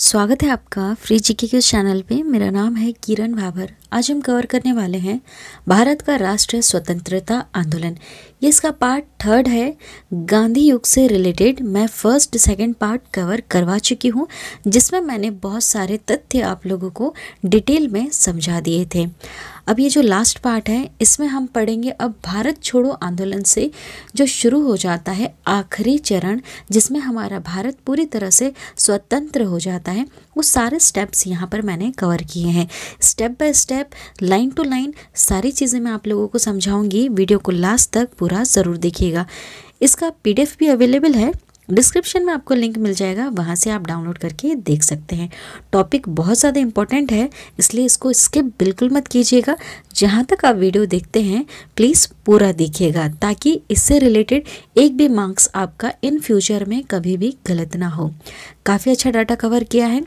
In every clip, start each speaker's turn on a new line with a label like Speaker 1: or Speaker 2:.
Speaker 1: स्वागत है आपका फ्री जीके के चैनल पे। मेरा नाम है किरण भाभर। आज हम कवर करने वाले हैं भारत का राष्ट्रीय स्वतंत्रता आंदोलन। ये इसका पार्ट थर्ड है। गांधी युग से रिलेटेड मैं फ़र्स्ट सेकंड पार्ट कवर करवा चुकी हूँ, जिसमें मैंने बहुत सारे तथ्य आप लोगों को डिटेल में समझा दिए थे। अब ये जो लास्ट पार्ट है, इसमें हम पढ़ेंगे, अब भारत छोड़ो आंदोलन से, जो शुरू हो जाता है आखिरी चरण, जिसमें हमारा भारत पूरी तरह से स्वतंत्र हो जाता है, वो सारे स्टेप्स यहाँ पर मैंने कवर किए हैं। Step by step line to line सारी चीज़ें मैं आप लोगों को समझाऊँगी वीडियो को लास्ट तक पूरा ज़रूर देखिएगा। इसका पीडीएफ भी अवेलेबल है डिस्क्रिप्शन में आपको लिंक मिल जाएगा, वहाँ से आप डाउनलोड करके देख सकते हैं। टॉपिक बहुत ज़्यादा इंपॉर्टेंट है, इसलिए इसको स्किप बिल्कुल मत कीजिएगा। जहाँ तक आप वीडियो देखते हैं, प्लीज़ पूरा देखिएगा, ताकि इससे रिलेटेड एक भी मार्क्स आपका इन फ्यूचर में कभी भी गलत ना हो। काफ़ी अच्छा डाटा कवर किया है।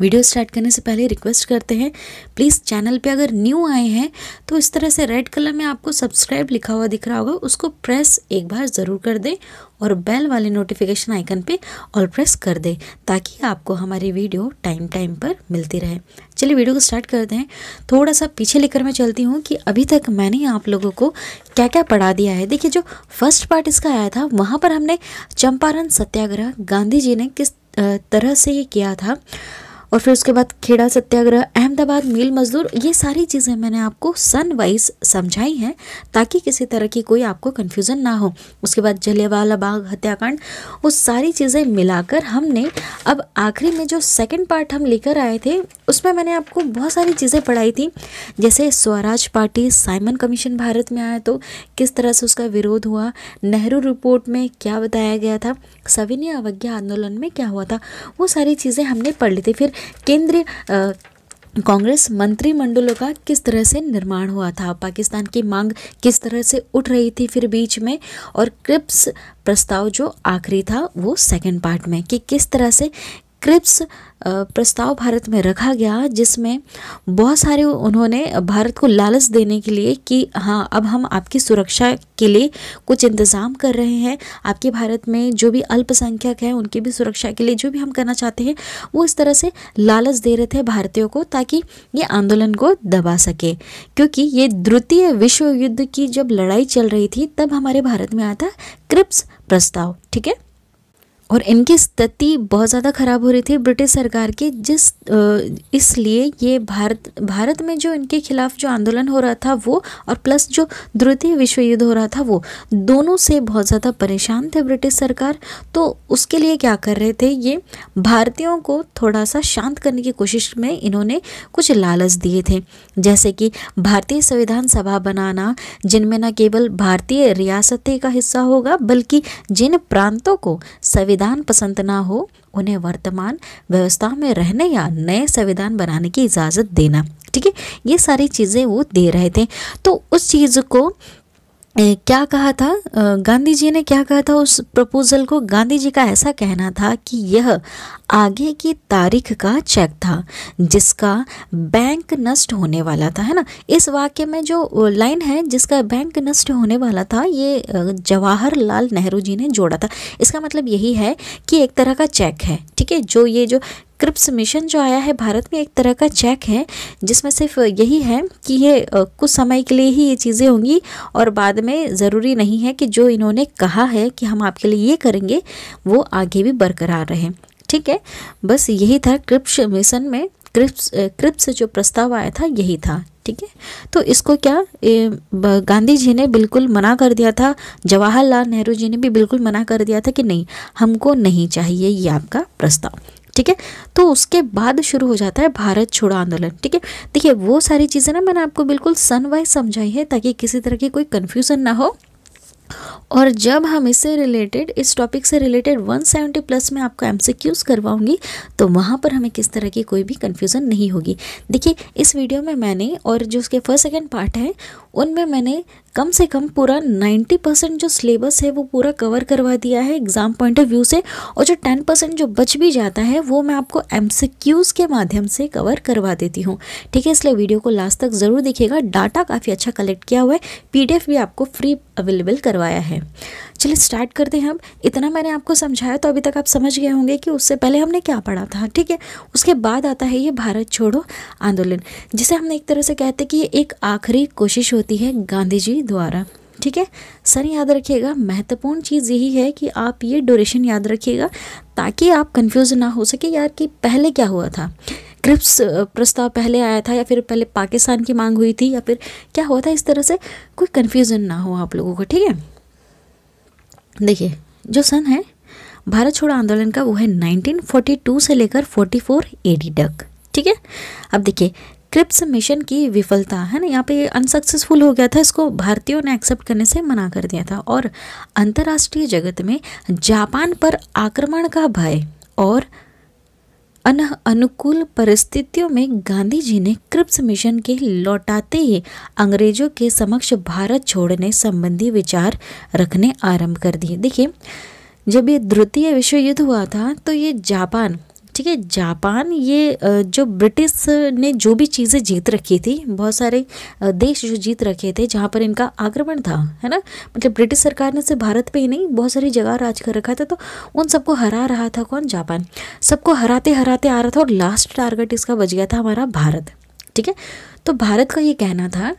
Speaker 1: वीडियो स्टार्ट करने से पहले रिक्वेस्ट करते हैं प्लीज़ चैनल पे अगर न्यू आए हैं तो इस तरह से रेड कलर में आपको सब्सक्राइब लिखा हुआ दिख रहा होगा, उसको प्रेस एक बार ज़रूर कर दें और बेल वाले नोटिफिकेशन आइकन पे ऑल प्रेस कर दें, ताकि आपको हमारी वीडियो टाइम टाइम पर मिलती रहे। चलिए वीडियो को स्टार्ट करते हैं। थोड़ा सा पीछे लेकर मैं चलती हूँ कि अभी तक मैंने आप लोगों को क्या क्या पढ़ा दिया है। देखिए, जो फ़र्स्ट पार्ट इसका आया था, वहाँ पर हमने चंपारण सत्याग्रह गांधी जी ने किस तरह से ये किया था। और फिर उसके बाद खेड़ा, सत्याग्रह, अहमदाबाद, मील मजदूर, ये सारी चीज़ें मैंने आपको सन वाइज समझाई हैं ताकि किसी तरह की कोई आपको कन्फ्यूज़न ना हो। उसके बाद जलियावाला बाग हत्याकांड, वो सारी चीज़ें मिलाकर हमने अब आखिरी में जो सेकंड पार्ट हम लेकर आए थे, उसमें मैंने आपको बहुत सारी चीज़ें पढ़ाई थी। जैसे Swaraj party, Simon commission Bharat में आया तो किस तरह से उसका विरोध हुआ, नेहरू रिपोर्ट में क्या बताया गया था सविनय अवज्ञा आंदोलन में क्या हुआ था? वो सारी चीज़ें हमने पढ़ ली थी। फिर केंद्रीय कांग्रेस मंत्रिमंडलों का किस तरह से निर्माण हुआ था? पाकिस्तान की मांग किस तरह से उठ रही थी फिर बीच में? और क्रिप्स प्रस्ताव जो आखिरी था, वो सेकंड पार्ट में कि किस तरह से क्रिप्स प्रस्ताव भारत में रखा गया, जिसमें बहुत सारे उन्होंने भारत को लालच देने के लिए कि हाँ अब हम आपकी सुरक्षा के लिए कुछ इंतज़ाम कर रहे हैं। आपके भारत में जो भी अल्पसंख्यक हैं, उनकी भी सुरक्षा के लिए जो भी हम करना चाहते हैं, वो इस तरह से लालच दे रहे थे भारतीयों को, ताकि ये आंदोलन को दबा सके। क्योंकि ये द्वितीय विश्व युद्ध की जब लड़ाई चल रही थी, तब हमारे भारत में आया था क्रिप्स प्रस्ताव, ठीक है? और इनकी स्थिति बहुत ज़्यादा ख़राब हो रही थी ब्रिटिश सरकार की, जिस इसलिए ये भारत भारत में जो इनके खिलाफ जो आंदोलन हो रहा था वो, और प्लस जो द्वितीय विश्व युद्ध हो रहा था वो, दोनों से बहुत ज़्यादा परेशान थे ब्रिटिश सरकार। तो उसके लिए क्या कर रहे थे, ये भारतीयों को थोड़ा सा शांत करने की कोशिश में इन्होंने कुछ लालच दिए थे। जैसे कि भारतीय संविधान सभा बनाना, जिनमें न केवल भारतीय रियासतें का हिस्सा होगा, बल्कि जिन प्रांतों को संविधान संविधान पसंद ना हो, उन्हें वर्तमान व्यवस्था में रहने या नए संविधान बनाने की इजाज़त देना। ठीक है? ये सारी चीज़ें वो दे रहे थे। तो उस चीज़ को क्या कहा था? गांधी जी ने क्या कहा था उस प्रपोजल को? गांधी जी का ऐसा कहना था कि यह आगे की तारीख का चेक था, जिसका बैंक नष्ट होने वाला था, है ना? इस वाक्य में जो लाइन है, जिसका बैंक नष्ट होने वाला था, ये जवाहरलाल नेहरू जी ने जोड़ा था। इसका मतलब यही है कि एक तरह का चेक है, ठीक है? जो ये जो क्रिप्स मिशन जो आया है भारत में एक तरह का चेक है, जिसमें सिर्फ़ यही है कि ये कुछ समय के लिए ही ये चीज़ें होंगी और बाद में ज़रूरी नहीं है कि जो इन्होंने कहा है कि हम आपके लिए ये करेंगे, वो आगे भी बरकरार रहे। ठीक है? बस यही था क्रिप्स मिशन में क्रिप्स क्रिप्स जो प्रस्ताव आया था, यही था। ठीक है? तो इसको क्या गांधी जी ने बिल्कुल मना कर दिया था? जवाहरलाल नेहरू जी ने भी बिल्कुल मना कर दिया था कि नहीं, हमको नहीं चाहिए ये आपका प्रस्ताव। ठीक है? तो उसके बाद शुरू हो जाता है भारत छोड़ो आंदोलन, ठीक है? देखिए, वो सारी चीज़ें ना मैंने आपको बिल्कुल सन वाइज समझाई है ताकि किसी तरह की कोई कन्फ्यूज़न ना हो। और जब हम इससे रिलेटेड इस टॉपिक से रिलेटेड 170 प्लस में आपको एमसीक्यूज करवाऊँगी तो वहाँ पर हमें किस तरह की कोई भी कन्फ्यूज़न नहीं होगी। देखिए, इस वीडियो में मैंने और जो उसके फ़र्स्ट सेकेंड पार्ट है उनमें मैंने कम से कम पूरा 90 परसेंट जो सिलेबस है वो पूरा कवर करवा दिया है एग्ज़ाम पॉइंट ऑफ़ व्यू से, और जो 10 परसेंट जो बच भी जाता है वो मैं आपको एम के माध्यम से कवर करवा देती हूँ। ठीक है, इसलिए वीडियो को लास्ट तक ज़रूर देखिएगा। डाटा काफ़ी अच्छा कलेक्ट किया हुआ है पीडीएफ भी आपको फ्री अवेलेबल करवाया है। चलिए स्टार्ट करते हैं हम इतना मैंने आपको समझाया तो अभी तक आप समझ गए होंगे कि उससे पहले हमने क्या पढ़ा था। ठीक है, उसके बाद आता है ये भारत छोड़ो आंदोलन, जिसे हमने एक तरह से कहते हैं कि ये एक आखिरी कोशिश होती है गांधी जी द्वारा। ठीक है? सर, याद रखिएगा, महत्वपूर्ण चीज़ यही है कि आप ये ड्यूरेशन याद रखिएगा ताकि आप कंफ्यूज ना हो सके यार कि पहले क्या हुआ था? क्रिप्स प्रस्ताव पहले आया था या फिर पहले पाकिस्तान की मांग हुई थी या फिर क्या हुआ था? इस तरह से कोई कन्फ्यूज़न ना हो आप लोगों को, ठीक है? देखिए, जो सन है, भारत छोड़ो आंदोलन का वो है 1942 से लेकर 44 एडी तक, ठीक है? अब देखिए क्रिप्स मिशन की विफलता, है ना? यहाँ पे अनसक्सेसफुल हो गया था, इसको भारतीयों ने एक्सेप्ट करने से मना कर दिया था। और अंतर्राष्ट्रीय जगत में जापान पर आक्रमण का भय और अन अनुकूल परिस्थितियों में गांधी जी ने क्रिप्स मिशन के लौटाते ही अंग्रेज़ों के समक्ष भारत छोड़ने संबंधी विचार रखने आरंभ कर दिए। देखिए, जब ये द्वितीय विश्व युद्ध हुआ था तो ये जापान ठीक है, जापान ये जो ब्रिटिश ने जो भी चीज़ें जीत रखी थी, बहुत सारे देश जो जीत रखे थे जहाँ पर इनका आक्रमण था, है ना? मतलब ब्रिटिश सरकार ने सिर्फ़ भारत पे ही नहीं, बहुत सारी जगह राज कर रखा था तो उन सबको हरा रहा था कौन? जापान। सबको हराते हराते आ रहा था और लास्ट टारगेट इसका बच गया था हमारा भारत, ठीक है? तो भारत का ये कहना था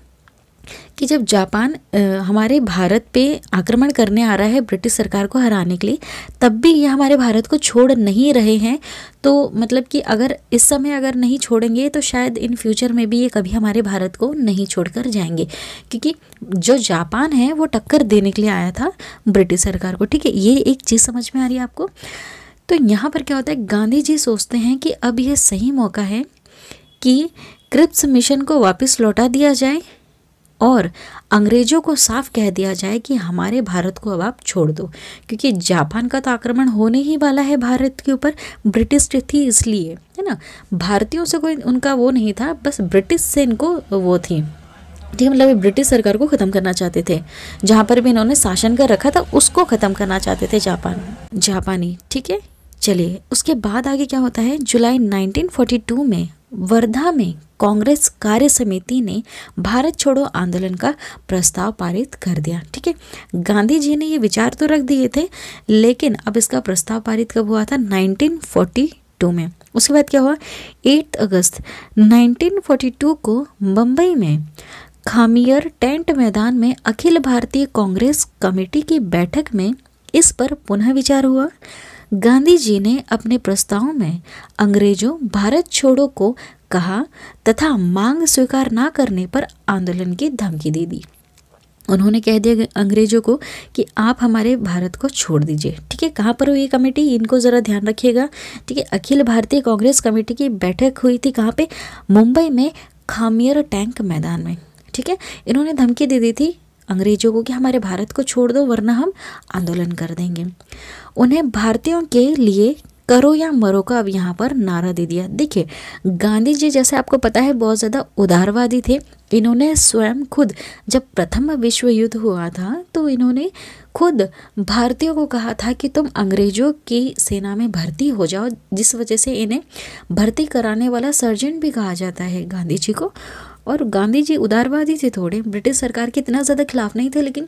Speaker 1: कि जब जापान हमारे भारत पे आक्रमण करने आ रहा है ब्रिटिश सरकार को हराने के लिए, तब भी ये हमारे भारत को छोड़ नहीं रहे हैं। तो मतलब कि अगर इस समय अगर नहीं छोड़ेंगे तो शायद इन फ्यूचर में भी ये कभी हमारे भारत को नहीं छोड़कर जाएँगे। क्योंकि जो जापान है, वो टक्कर देने के लिए आया था ब्रिटिश सरकार को, ठीक है? ये एक चीज़ समझ में आ रही है आपको? तो यहाँ पर क्या होता है गांधी जी सोचते हैं कि अब यह सही मौका है कि क्रिप्स मिशन को वापस लौटा दिया जाए और अंग्रेज़ों को साफ़ कह दिया जाए कि हमारे भारत को अब आप छोड़ दो, क्योंकि जापान का तो आक्रमण होने ही वाला है भारत के ऊपर। ब्रिटिश थी इसलिए, है ना? भारतीयों से कोई उनका वो नहीं था, बस ब्रिटिश से इनको वो थी। ठीक है मतलब ब्रिटिश सरकार को ख़त्म करना चाहते थे। जहाँ पर भी इन्होंने शासन कर रखा था, उसको ख़त्म करना चाहते थे जापान, जापानी, ठीक है? चलिए, उसके बाद आगे क्या होता है? जुलाई 1942 में वर्धा में कांग्रेस कार्य समिति ने भारत छोड़ो आंदोलन का प्रस्ताव पारित कर दिया। ठीक है? गांधी जी ने ये विचार तो रख दिए थे, लेकिन अब इसका प्रस्ताव पारित कब हुआ था? 1942 में। उसके बाद क्या हुआ? 8 अगस्त 1942 को मुंबई में खामियर टेंट मैदान में अखिल भारतीय कांग्रेस कमेटी की बैठक में इस पर पुनः विचार हुआ। गांधी जी ने अपने प्रस्ताव में अंग्रेज़ों भारत छोड़ो को कहा, तथा मांग स्वीकार ना करने पर आंदोलन की धमकी दे दी। उन्होंने कह दिया अंग्रेज़ों को कि आप हमारे भारत को छोड़ दीजिए। ठीक है, कहाँ पर हुई ये कमेटी? इनको ज़रा ध्यान रखिएगा। ठीक है, अखिल भारतीय कांग्रेस कमेटी की बैठक हुई थी कहाँ पे? मुंबई में खामियर टैंक मैदान में। ठीक है, इन्होंने धमकी दे दी थी अंग्रेज़ों को कि हमारे भारत को छोड़ दो, वरना हम आंदोलन कर देंगे। उन्हें भारतीयों के लिए करो या मरो का अब यहाँ पर नारा दे दिया। देखिए, गांधी जी जैसे आपको पता है बहुत ज़्यादा उदारवादी थे। इन्होंने स्वयं खुद जब प्रथम विश्व युद्ध हुआ था तो इन्होंने खुद भारतीयों को कहा था कि तुम अंग्रेज़ों की सेना में भर्ती हो जाओ, जिस वजह से इन्हें भर्ती कराने वाला सर्जन भी कहा जाता है गांधी जी को। और गांधी जी उदारवादी थे थोड़े, ब्रिटिश सरकार के इतना ज़्यादा खिलाफ नहीं थे, लेकिन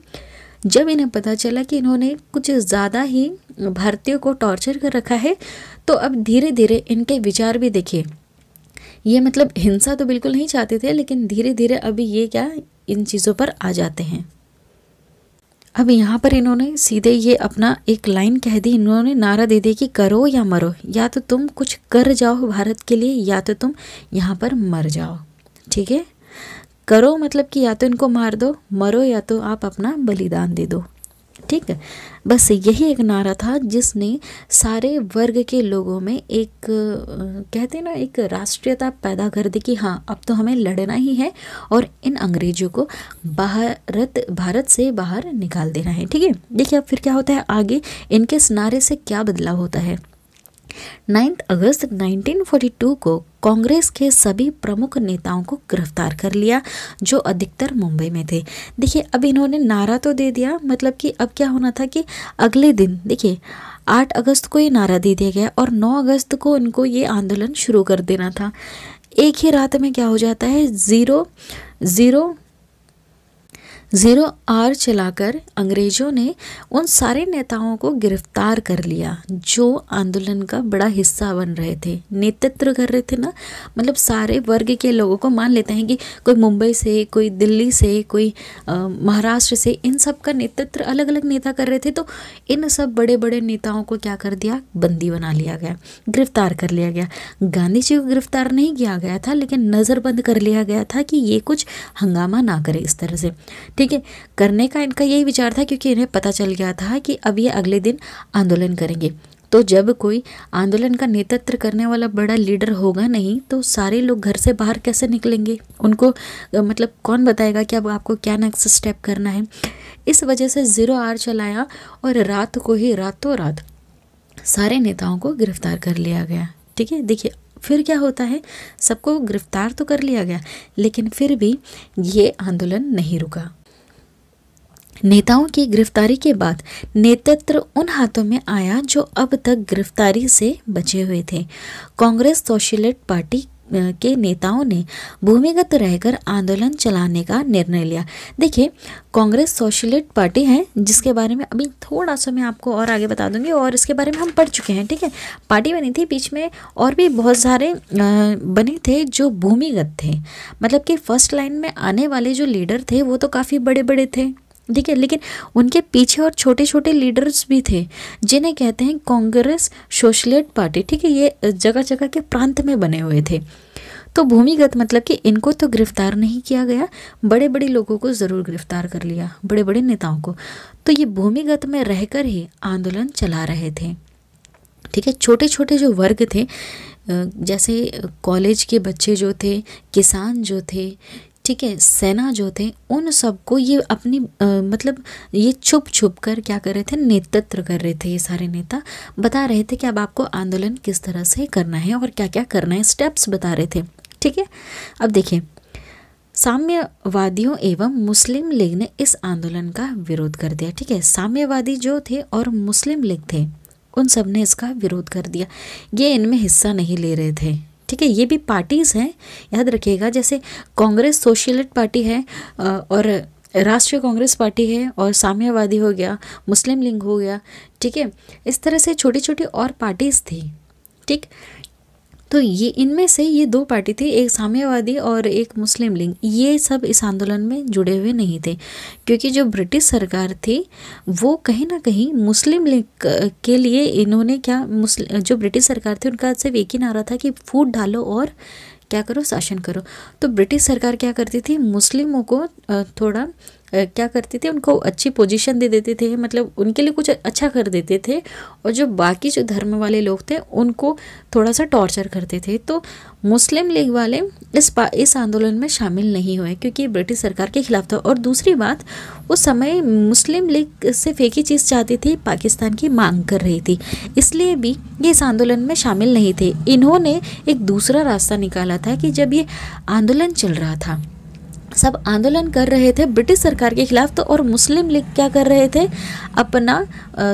Speaker 1: जब इन्हें पता चला कि इन्होंने कुछ ज़्यादा ही भारतीयों को टॉर्चर कर रखा है तो अब धीरे धीरे इनके विचार भी देखिए। ये मतलब हिंसा तो बिल्कुल नहीं चाहते थे, लेकिन धीरे धीरे अभी ये क्या इन चीज़ों पर आ जाते हैं। अब यहाँ पर इन्होंने सीधे ये अपना एक लाइन कह दी, इन्होंने नारा दे दिया कि करो या मरो, या तो तुम कुछ कर जाओ भारत के लिए, या तो तुम यहाँ पर मर जाओ। ठीक है? करो मतलब कि या तो इनको मार दो, मरो या तो आप अपना बलिदान दे दो। ठीक है? बस यही एक नारा था जिसने सारे वर्ग के लोगों में एक कहते हैं ना, एक राष्ट्रीयता पैदा कर दी कि हाँ अब तो हमें लड़ना ही है और इन अंग्रेज़ों को भारत भारत से बाहर निकाल देना है। ठीक है? देखिए अब फिर क्या होता है? आगे इनके इस नारे से क्या बदलाव होता है? 9 अगस्त 1942 को कांग्रेस के सभी प्रमुख नेताओं को गिरफ़्तार कर लिया, जो अधिकतर मुंबई में थे। देखिए, अब इन्होंने नारा तो दे दिया मतलब कि अब क्या होना था कि अगले दिन, देखिए 8 अगस्त को ये नारा दे दिया गया और 9 अगस्त को उनको ये आंदोलन शुरू कर देना था। एक ही रात में क्या हो जाता है? ज़ीरो ज़ीरो ज़ीरो आर चलाकर अंग्रेज़ों ने उन सारे नेताओं को गिरफ़्तार कर लिया, जो आंदोलन का बड़ा हिस्सा बन रहे थे। नेतृत्व कर रहे थे ना? मतलब सारे वर्ग के लोगों को मान लेते हैं कि कोई मुंबई से, कोई दिल्ली से, कोई महाराष्ट्र से, इन सब का नेतृत्व अलग अलग नेता कर रहे थे तो इन सब बड़े बड़े नेताओं को क्या कर दिया? बंदी बना लिया गया, गिरफ़्तार कर लिया गया। गांधी जी को गिरफ़्तार नहीं किया गया था, लेकिन नज़रबंद कर लिया गया था कि ये कुछ हंगामा ना करे इस तरह से। ठीक है, करने का इनका यही विचार था क्योंकि इन्हें पता चल गया था कि अब ये अगले दिन आंदोलन करेंगे। तो जब कोई आंदोलन का नेतृत्व करने वाला बड़ा लीडर होगा नहीं तो सारे लोग घर से बाहर कैसे निकलेंगे? उनको मतलब कौन बताएगा कि अब आपको क्या नेक्स्ट स्टेप करना है? इस वजह से ज़ीरो आर चलाया और रात को ही रातों रात सारे नेताओं को गिरफ़्तार कर लिया गया। ठीक है, देखिए, फिर क्या होता है? सबको गिरफ़्तार तो कर लिया गया, लेकिन फिर भी ये आंदोलन नहीं रुका। नेताओं की गिरफ्तारी के बाद नेतृत्व उन हाथों में आया जो अब तक गिरफ्तारी से बचे हुए थे। कांग्रेस सोशलिस्ट पार्टी के नेताओं ने भूमिगत रहकर आंदोलन चलाने का निर्णय लिया। देखिए, कांग्रेस सोशलिस्ट पार्टी है, जिसके बारे में अभी थोड़ा सा मैं आपको और आगे बता दूँगी और इसके बारे में हम पढ़ चुके हैं, ठीक है? पार्टी बनी थी, बीच में और भी बहुत सारे बने थे जो भूमिगत थे। मतलब कि फ़र्स्ट लाइन में आने वाले जो लीडर थे, वो तो काफ़ी बड़े बड़े थे। ठीक है लेकिन उनके पीछे और छोटे छोटे लीडर्स भी थे, जिन्हें कहते हैं कांग्रेस सोशलिस्ट पार्टी। ठीक है, ये जगह जगह के प्रांत में बने हुए थे। तो भूमिगत मतलब कि इनको तो गिरफ़्तार नहीं किया गया बड़े बड़े लोगों को ज़रूर गिरफ़्तार कर लिया बड़े बड़े नेताओं को। तो ये भूमिगत में रहकर ही आंदोलन चला रहे थे। ठीक है छोटे छोटे जो वर्ग थे जैसे कॉलेज के बच्चे जो थे, किसान जो थे ठीक है सेना जो थे उन सबको ये अपनी आ, मतलब ये छुप छुप कर क्या कर रहे थे नेतृत्व कर रहे थे ये सारे नेता। बता रहे थे कि अब आपको आंदोलन किस तरह से करना है और क्या क्या करना है स्टेप्स बता रहे थे। ठीक है? अब देखिए साम्यवादियों एवं मुस्लिम लीग ने इस आंदोलन का विरोध कर दिया। ठीक है साम्यवादी जो थे और मुस्लिम लीग थे उन सबने इसका विरोध कर दिया। ये इनमें हिस्सा नहीं ले रहे थे। ठीक है, ये भी पार्टीज़ हैं, याद रखिएगा, जैसे कांग्रेस सोशलिस्ट पार्टी है और राष्ट्रीय कांग्रेस पार्टी है, और साम्यवादी हो गया, मुस्लिम लीग हो गया, ठीक है, इस तरह से छोटी छोटी और पार्टीज़ थी, ठीक? तो ये, इनमें से ये दो पार्टी थी, एक साम्यवादी और एक मुस्लिम लीग। ये सब इस आंदोलन में जुड़े हुए नहीं थे, क्योंकि जो ब्रिटिश सरकार थी, वो कहीं ना कहीं मुस्लिम लीग के लिए इन्होंने क्या मुस्लिम जो ब्रिटिश सरकार थी, उनका सिर्फ़ एक ही नारा था कि फूट डालो और क्या करो, शासन करो। तो ब्रिटिश सरकार क्या करती थी, मुस्लिमों को थोड़ा क्या करते थे? उनको अच्छी पोजीशन दे देते थे मतलब उनके लिए कुछ अच्छा कर देते थे। और जो बाकी जो धर्म वाले लोग थे, उनको थोड़ा सा टॉर्चर करते थे। तो मुस्लिम लीग वाले इस पा, इस आंदोलन में शामिल नहीं हुए, क्योंकि ब्रिटिश सरकार के खिलाफ था। और दूसरी बात, उस समय मुस्लिम लीग सिर्फ़ एक ही चीज़ चाहती थी, पाकिस्तान की मांग कर रही थी। इसलिए भी ये इस आंदोलन में शामिल नहीं थे। इन्होंने एक दूसरा रास्ता निकाला था कि जब ये आंदोलन चल रहा था सब आंदोलन कर रहे थे ब्रिटिश सरकार के खिलाफ तो और मुस्लिम लीग क्या कर रहे थे? अपना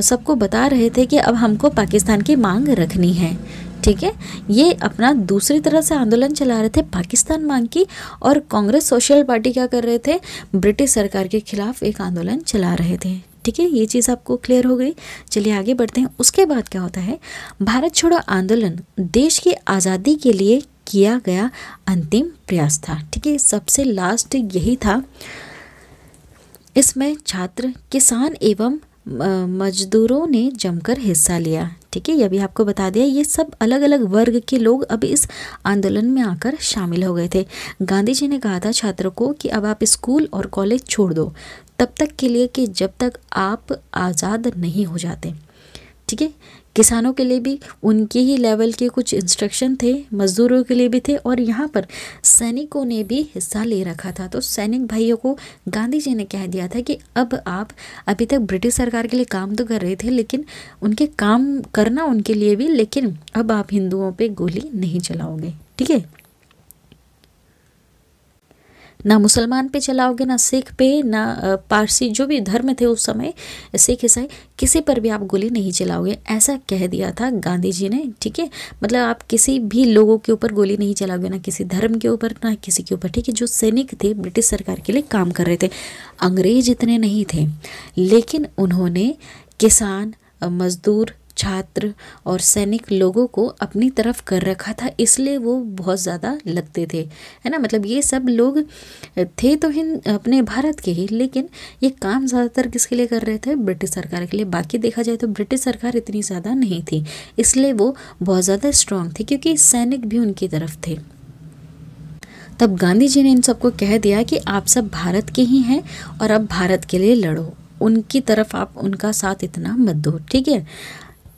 Speaker 1: सबको बता रहे थे कि अब हमको पाकिस्तान की मांग रखनी है। ठीक है? ये अपना दूसरी तरह से आंदोलन चला रहे थे, पाकिस्तान मांग की, और कांग्रेस सोशल पार्टी क्या कर रहे थे? ब्रिटिश सरकार के खिलाफ एक आंदोलन चला रहे थे। ठीक है? ये चीज़ आपको क्लियर हो गई। चलिए आगे बढ़ते हैं। उसके बाद क्या होता है? भारत छोड़ो आंदोलन। देश की आज़ादी के लिए किया गया अंतिम प्रयास था। ठीक है, सबसे लास्ट यही था। इसमें छात्र, किसान एवं मजदूरों ने जमकर हिस्सा लिया। ठीक है ये भी आपको बता दिया। ये सब अलग अलग वर्ग के लोग अब इस आंदोलन में आकर शामिल हो गए थे। गांधी जी ने कहा था छात्रों को कि अब आप स्कूल और कॉलेज छोड़ दो, तब तक के लिए कि जब तक आप आज़ाद नहीं हो जाते। ठीक है किसानों के लिए भी उनके ही लेवल के कुछ इंस्ट्रक्शन थे, मजदूरों के लिए भी थे और यहाँ पर सैनिकों ने भी हिस्सा ले रखा था। तो सैनिक भाइयों को गांधी जी ने कह दिया था कि अब आप अभी तक ब्रिटिश सरकार के लिए काम तो कर रहे थे, लेकिन उनके काम करना उनके लिए भी, लेकिन अब आप हिंदुओं पर गोली नहीं चलाओगे। ठीक है? ना मुसलमान पे चलाओगे, ना सिख पे, ना पारसी, जो भी धर्म थे उस समय, सिख ईसाई, किसी पर भी आप गोली नहीं चलाओगे। ऐसा कह दिया था गांधी जी ने, ठीक है? मतलब आप किसी भी लोगों के ऊपर गोली नहीं चलाओगे, ना किसी धर्म के ऊपर, ना किसी के ऊपर, ठीक है? जो सैनिक थे, ब्रिटिश सरकार के लिए काम कर रहे थे। अंग्रेज़ इतने नहीं थे, लेकिन उन्होंने किसान, मजदूर छात्र और सैनिक लोगों को अपनी तरफ़ कर रखा था, इसलिए वो बहुत ज़्यादा लगते थे। है ना? मतलब ये सब लोग थे तो हिंद अपने भारत के ही, लेकिन ये काम ज़्यादातर किसके लिए कर रहे थे? ब्रिटिश सरकार के लिए। बाकी देखा जाए तो ब्रिटिश सरकार इतनी ज़्यादा नहीं थी, इसलिए वो बहुत ज़्यादा स्ट्रांग थी, क्योंकि सैनिक भी उनकी तरफ़ थे। तब गांधी जी ने इन सबको कह दिया कि आप सब भारत के ही हैं और अब भारत के लिए लड़ो। उनकी तरफ़ आप, उनका साथ इतना मत दो, ठीक है?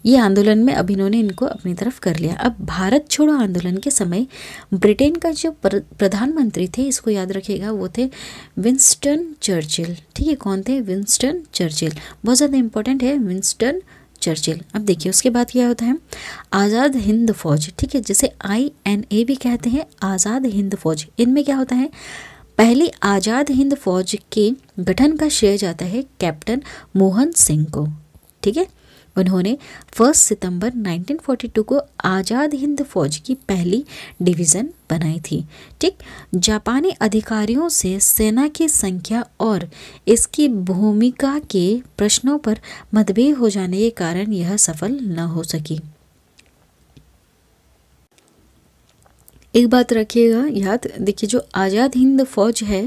Speaker 1: ये आंदोलन में अब इन्होंने इनको अपनी तरफ़ कर लिया। अब भारत छोड़ो आंदोलन के समय, ब्रिटेन का जो प्रधानमंत्री थे, इसको याद रखिएगा, वो थे विंस्टन चर्चिल। ठीक है, कौन थे? Winston Churchill. बहुत ज़्यादा इंपॉर्टेंट है, विंस्टन चर्चिल। अब देखिए, उसके बाद क्या होता है? आज़ाद हिंद फौज, ठीक है, जिसे आई एन ए भी कहते हैं, आज़ाद हिंद फौज। इनमें क्या होता है? पहली आज़ाद हिंद फौज के गठन का श्रेय जाता है कैप्टन मोहन सिंह को, ठीक है? उन्होंने 1 सितंबर 1942 को आज़ाद हिंद फौज की पहली डिवीज़न बनाई थी। ठीक, जापानी अधिकारियों से सेना की संख्या और इसकी भूमिका के प्रश्नों पर मतभेद हो जाने के कारण यह सफल न हो सकी। एक बात रखिएगा, याद, देखिए जो आज़ाद हिंद फौज है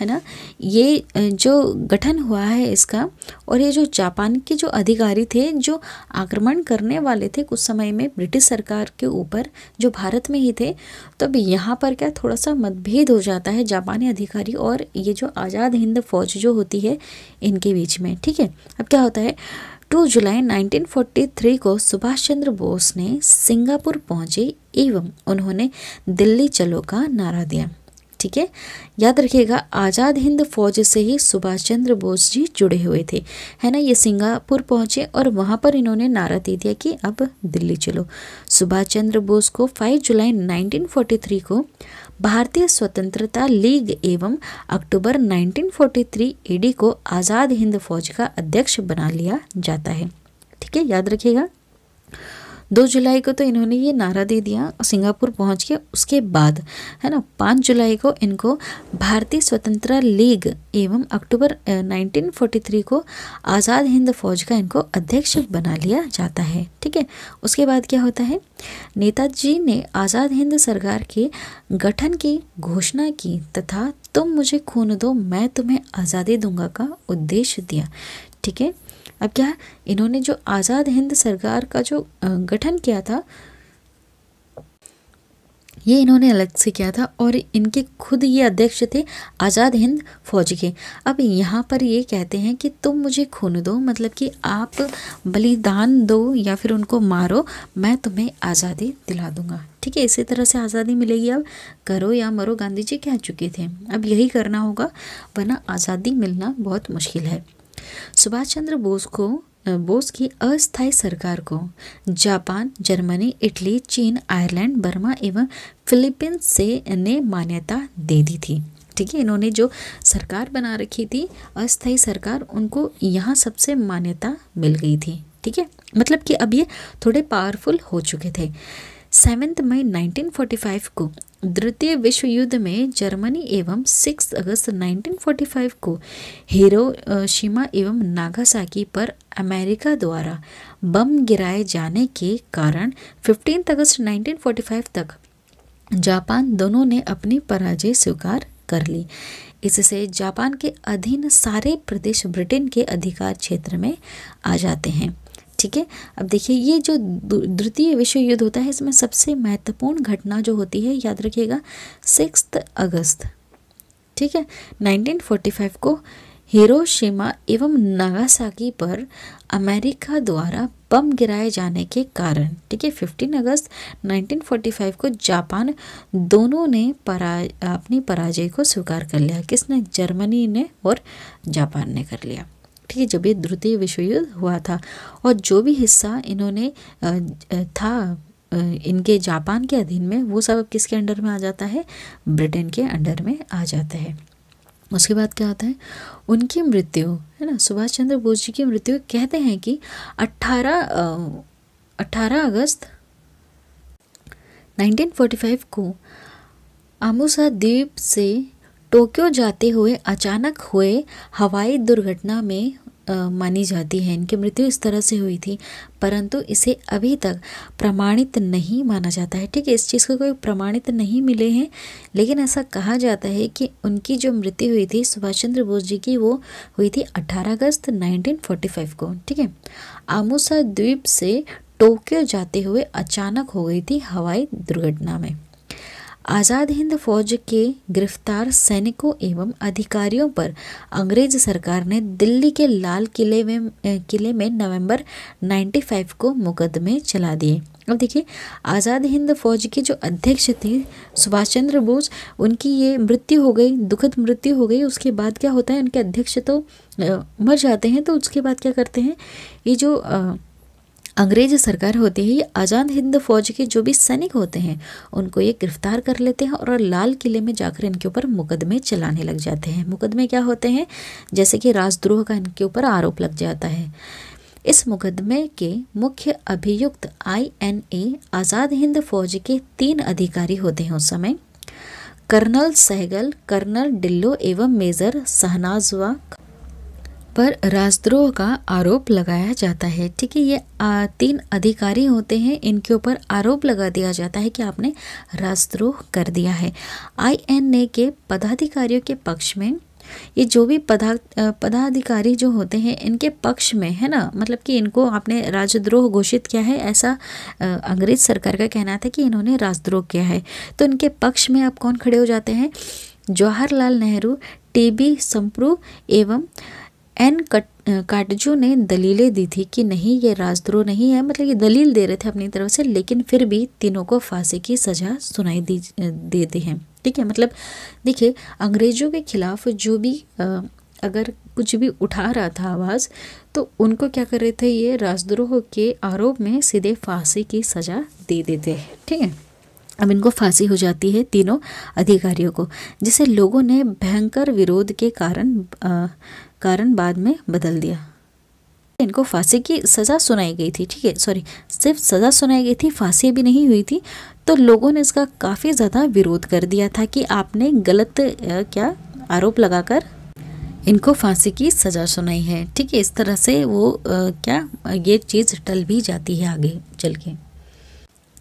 Speaker 1: है ना, ये जो गठन हुआ है इसका, और ये जो जापान के जो अधिकारी थे, जो आक्रमण करने वाले थे कुछ समय में ब्रिटिश सरकार के ऊपर, जो भारत में ही थे, तब तो यहाँ पर क्या थोड़ा सा मतभेद हो जाता है जापानी अधिकारी और ये जो आज़ाद हिंद फौज जो होती है, इनके बीच में, ठीक है? अब क्या होता है 2 जुलाई 1943 को सुभाष चंद्र बोस ने सिंगापुर पहुँचे एवं उन्होंने दिल्ली चलो का नारा दिया। ठीक है? याद रखिएगा, आज़ाद हिंद फौज से ही सुभाष चंद्र बोस जी जुड़े हुए थे। है ना? ये सिंगापुर पहुँचे और वहाँ पर इन्होंने नारा दे दिया कि अब दिल्ली चलो। सुभाष चंद्र बोस को 5 जुलाई 1943 को भारतीय स्वतंत्रता लीग एवं अक्टूबर 1943 ईडी को आज़ाद हिंद फौज का अध्यक्ष बना लिया जाता है। ठीक है? याद रखिएगा। दो जुलाई को तो इन्होंने ये नारा दे दिया सिंगापुर पहुँच के उसके बाद, है ना, पाँच जुलाई को इनको भारतीय स्वतंत्रता लीग एवं अक्टूबर 1943 को आज़ाद हिंद फौज का इनको अध्यक्ष बना लिया जाता है। ठीक है? उसके बाद क्या होता है? नेताजी ने आज़ाद हिंद सरकार के गठन की घोषणा की तथा तुम मुझे खून दो, मैं तुम्हें आज़ादी दूँगा का उद्देश्य दिया। ठीक है? अब क्या इन्होंने जो आज़ाद हिंद सरकार का जो गठन किया था, ये इन्होंने अलग से किया था और इनके खुद ये अध्यक्ष थे आज़ाद हिंद फौज के। अब यहाँ पर ये कहते हैं कि तुम मुझे खून दो मतलब कि आप बलिदान दो या फिर उनको मारो, मैं तुम्हें आज़ादी दिला दूँगा। ठीक है, इसी तरह से आज़ादी मिलेगी अब। करो या मरो, गांधी जी कह चुके थे। अब यही करना होगा, वरना आज़ादी मिलना बहुत मुश्किल है। सुभाष चंद्र बोस को बोस की अस्थायी सरकार को, जापान, जर्मनी, इटली, चीन, आयरलैंड, बर्मा एवं फिलीपींस से ने मान्यता दे दी थी। ठीक है, इन्होंने जो सरकार बना रखी थी, अस्थायी सरकार, उनको यहाँ सबसे मान्यता मिल गई थी। ठीक है मतलब कि अब ये थोड़े पावरफुल हो चुके थे। सेवेंथ मई 1945 को, द्वितीय विश्व युद्ध में जर्मनी एवं सिक्स अगस्त 1945 को हिरोशिमा एवं नागासाकी पर अमेरिका द्वारा बम गिराए जाने के कारण 15 अगस्त 1945 तक जापान दोनों ने अपनी पराजय स्वीकार कर ली। इससे जापान के अधीन सारे प्रदेश ब्रिटेन के अधिकार क्षेत्र में आ जाते हैं। ठीक है? अब देखिए, ये जो द्वितीय विश्व युद्ध होता है, इसमें सबसे महत्वपूर्ण घटना जो होती है, याद रखिएगा सिक्स अगस्त, ठीक है? 1945 को हिरोशिमा एवं नागासाकी पर अमेरिका द्वारा बम गिराए जाने के कारण, ठीक है? 15 अगस्त 1945 को जापान दोनों ने परा, अपनी पराजय को स्वीकार कर लिया। किसने? जर्मनी ने और जापान ने कर लिया। ठीक है जब ये द्वितीय विश्व युद्ध हुआ था। और जो भी हिस्सा इन्होंने था इनके जापान के अधीन में, वो सब किसके अंडर में आ जाता है? ब्रिटेन के अंडर में आ जाता है। उसके बाद क्या होता है? उनकी मृत्यु, है ना? सुभाष चंद्र बोस जी की मृत्यु कहते हैं कि 18 18 अगस्त 1945 को आमूसा द्वीप से टोक्यो जाते हुए अचानक हुए हवाई दुर्घटना में आ, मानी जाती है। इनकी मृत्यु इस तरह से हुई थी परंतु इसे अभी तक प्रमाणित नहीं माना जाता है। ठीक है इस चीज़ को कोई प्रमाणित नहीं मिले हैं लेकिन ऐसा कहा जाता है कि उनकी जो मृत्यु हुई थी सुभाष चंद्र बोस जी की वो हुई थी 18 अगस्त 1945 को। ठीक है आमूसा द्वीप से टोक्यो जाते हुए अचानक हो गई थी हवाई दुर्घटना में। आज़ाद हिंद फौज के गिरफ़्तार सैनिकों एवं अधिकारियों पर अंग्रेज़ सरकार ने दिल्ली के लाल किले में किले में नवंबर 95 को मुकदमे चला दिए। अब देखिए, आज़ाद हिंद फौज के जो अध्यक्ष थे सुभाष चंद्र बोस, उनकी ये मृत्यु हो गई, दुखद मृत्यु हो गई, उसके बाद क्या होता है, उनके अध्यक्ष तो मर जाते हैं तो उसके बाद क्या करते हैं? ये जो अंग्रेज़ सरकार होती है ये आज़ाद हिंद फौज के जो भी सैनिक होते हैं, उनको ये गिरफ़्तार कर लेते हैं और लाल किले में जाकर इनके ऊपर मुकदमे चलाने लग जाते हैं। मुकदमे क्या होते हैं? जैसे कि राजद्रोह का इनके ऊपर आरोप लग जाता है। इस मुकदमे के मुख्य अभियुक्त आईएनए आज़ाद हिंद फौज के तीन अधिकारी होते हैं उस समय। कर्नल सहगल, कर्नल डिल्लो एवं मेजर सहनाजवा पर राजद्रोह का आरोप लगाया जाता है। ठीक है ये आ, तीन अधिकारी होते हैं इनके ऊपर आरोप लगा दिया जाता है कि आपने राजद्रोह कर दिया है। आईएनए के पदाधिकारियों के पक्ष में ये जो भी पदा पदाधिकारी जो होते हैं इनके पक्ष में है ना? मतलब कि इनको आपने राजद्रोह घोषित किया है ऐसा अंग्रेज़ सरकार का कहना था कि इन्होंने राजद्रोह किया है। तो इनके पक्ष में आप कौन खड़े हो जाते हैं? जवाहरलाल नेहरू टीबी संप्रू एवं एन कट काटजू ने दलीलें दी थी कि नहीं ये राजद्रोह नहीं है मतलब ये दलील दे रहे थे अपनी तरफ़ से लेकिन फिर भी तीनों को फांसी की सज़ा सुनाई दी देते हैं। ठीक है मतलब देखिए अंग्रेज़ों के खिलाफ जो भी आ, अगर कुछ भी उठा रहा था आवाज़ तो उनको क्या कर रहे थे ये राजद्रोह के आरोप में सीधे फांसी की सज़ा दे देते हैं। ठीक है अब इनको फांसी हो जाती है तीनों अधिकारियों को जिसे लोगों ने भयंकर विरोध के कारण आ, कारण बाद में बदल दिया। इनको फांसी की सज़ा सुनाई गई थी ठीक है? सॉरी सिर्फ़ सज़ा सुनाई गई थी फांसी भी नहीं हुई थी तो लोगों ने इसका काफ़ी ज़्यादा विरोध कर दिया था कि आपने गलत क्या आरोप लगाकर इनको फांसी की सज़ा सुनाई है। ठीक है इस तरह से वो आ, क्या ये चीज़ टल भी जाती है आगे चल के।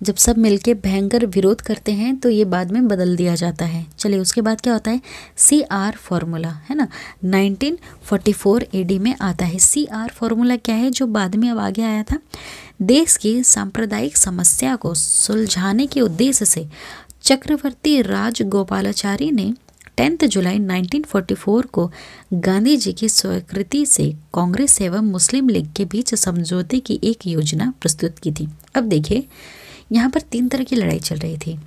Speaker 1: जब सब मिलके भयंकर विरोध करते हैं तो ये बाद में बदल दिया जाता है। चलिए, उसके बाद क्या होता है? सी आर फॉर्मूला है ना? 1944 एडी में आता है। सी आर फॉर्मूला क्या है? जो बाद में अब आगे आया था। देश की सांप्रदायिक समस्या को सुलझाने के उद्देश्य से चक्रवर्ती राजगोपालाचारी ने टेंथ जुलाई 1944 को गांधी जी की स्वीकृति से कांग्रेस एवं मुस्लिम लीग के बीच समझौते की एक योजना प्रस्तुत की थी। अब देखिए यहाँ पर तीन तरह की लड़ाई चल रही थी।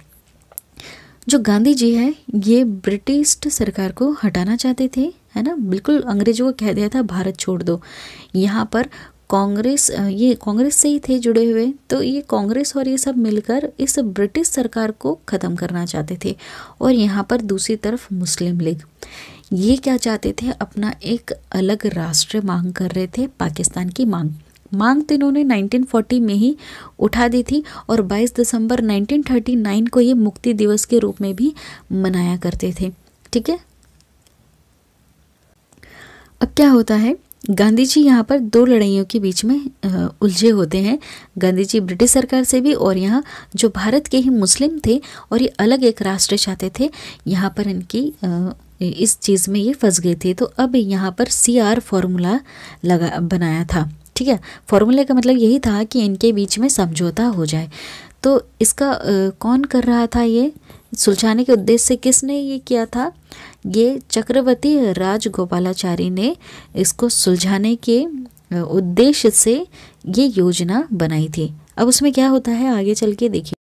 Speaker 1: जो गांधी जी है, ये ब्रिटिश सरकार को हटाना चाहते थे, है ना? बिल्कुल अंग्रेज़ों को कह दिया था, भारत छोड़ दो। यहाँ पर कांग्रेस ये कांग्रेस से ही थे जुड़े हुए तो ये कांग्रेस और ये सब मिलकर इस ब्रिटिश सरकार को ख़त्म करना चाहते थे। और यहाँ पर दूसरी तरफ़ मुस्लिम लीग। ये क्या चाहते थे? अपना एक अलग राष्ट्र मांग कर रहे थे, पाकिस्तान की मांग। मांग तो इन्होंने 1940 में ही उठा दी थी और 22 दिसंबर 1939 को ये मुक्ति दिवस के रूप में भी मनाया करते थे। ठीक है? अब क्या होता है? गांधी जी यहाँ पर दो लड़ाइयों के बीच में उलझे होते हैं। गांधी जी ब्रिटिश सरकार से भी और यहाँ जो भारत के ही मुस्लिम थे और ये अलग एक राष्ट्र चाहते थे, यहाँ पर इनकी इस चीज़ में ये फंस गए थे। तो अब यहाँ पर सी आर फॉर्मूला लगा, बनाया था। ठीक है? फॉर्मूले का मतलब यही था कि इनके बीच में समझौता हो जाए। तो इसका आ, कौन कर रहा था ये? सुलझाने के उद्देश्य से किसने ये किया था? ये चक्रवर्ती राजगोपालाचारी ने इसको सुलझाने के उद्देश्य से ये योजना बनाई थी। अब उसमें क्या होता है? आगे चल के देखिए।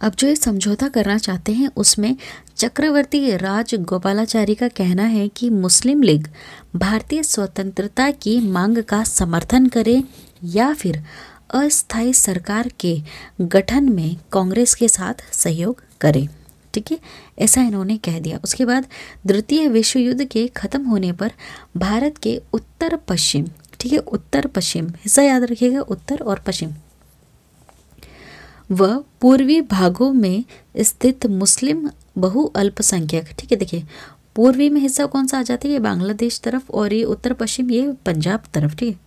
Speaker 1: अब जो ये समझौता करना चाहते हैं, उसमें चक्रवर्ती राज गोपालाचारी का कहना है कि मुस्लिम लीग भारतीय स्वतंत्रता की मांग का समर्थन करे या फिर अस्थायी सरकार के गठन में कांग्रेस के साथ सहयोग करे। ठीक है? ऐसा इन्होंने कह दिया। उसके बाद द्वितीय विश्व युद्ध के खत्म होने पर भारत के उत्तर पश्चिम, ठीक है? उत्तर पश्चिम, हिस्सा याद रखिएगा, उत्तर और पश्चिम। व पूर्वी भागों में स्थित मुस्लिम बहु अल्पसंख्यक, ठीक है, देखिए, पूर्वी में हिस्सा कौन सा आ जाता है? ये बांग्लादेश तरफ़ और ये उत्तर पश्चिम, ये पंजाब तरफ़, ठीक है।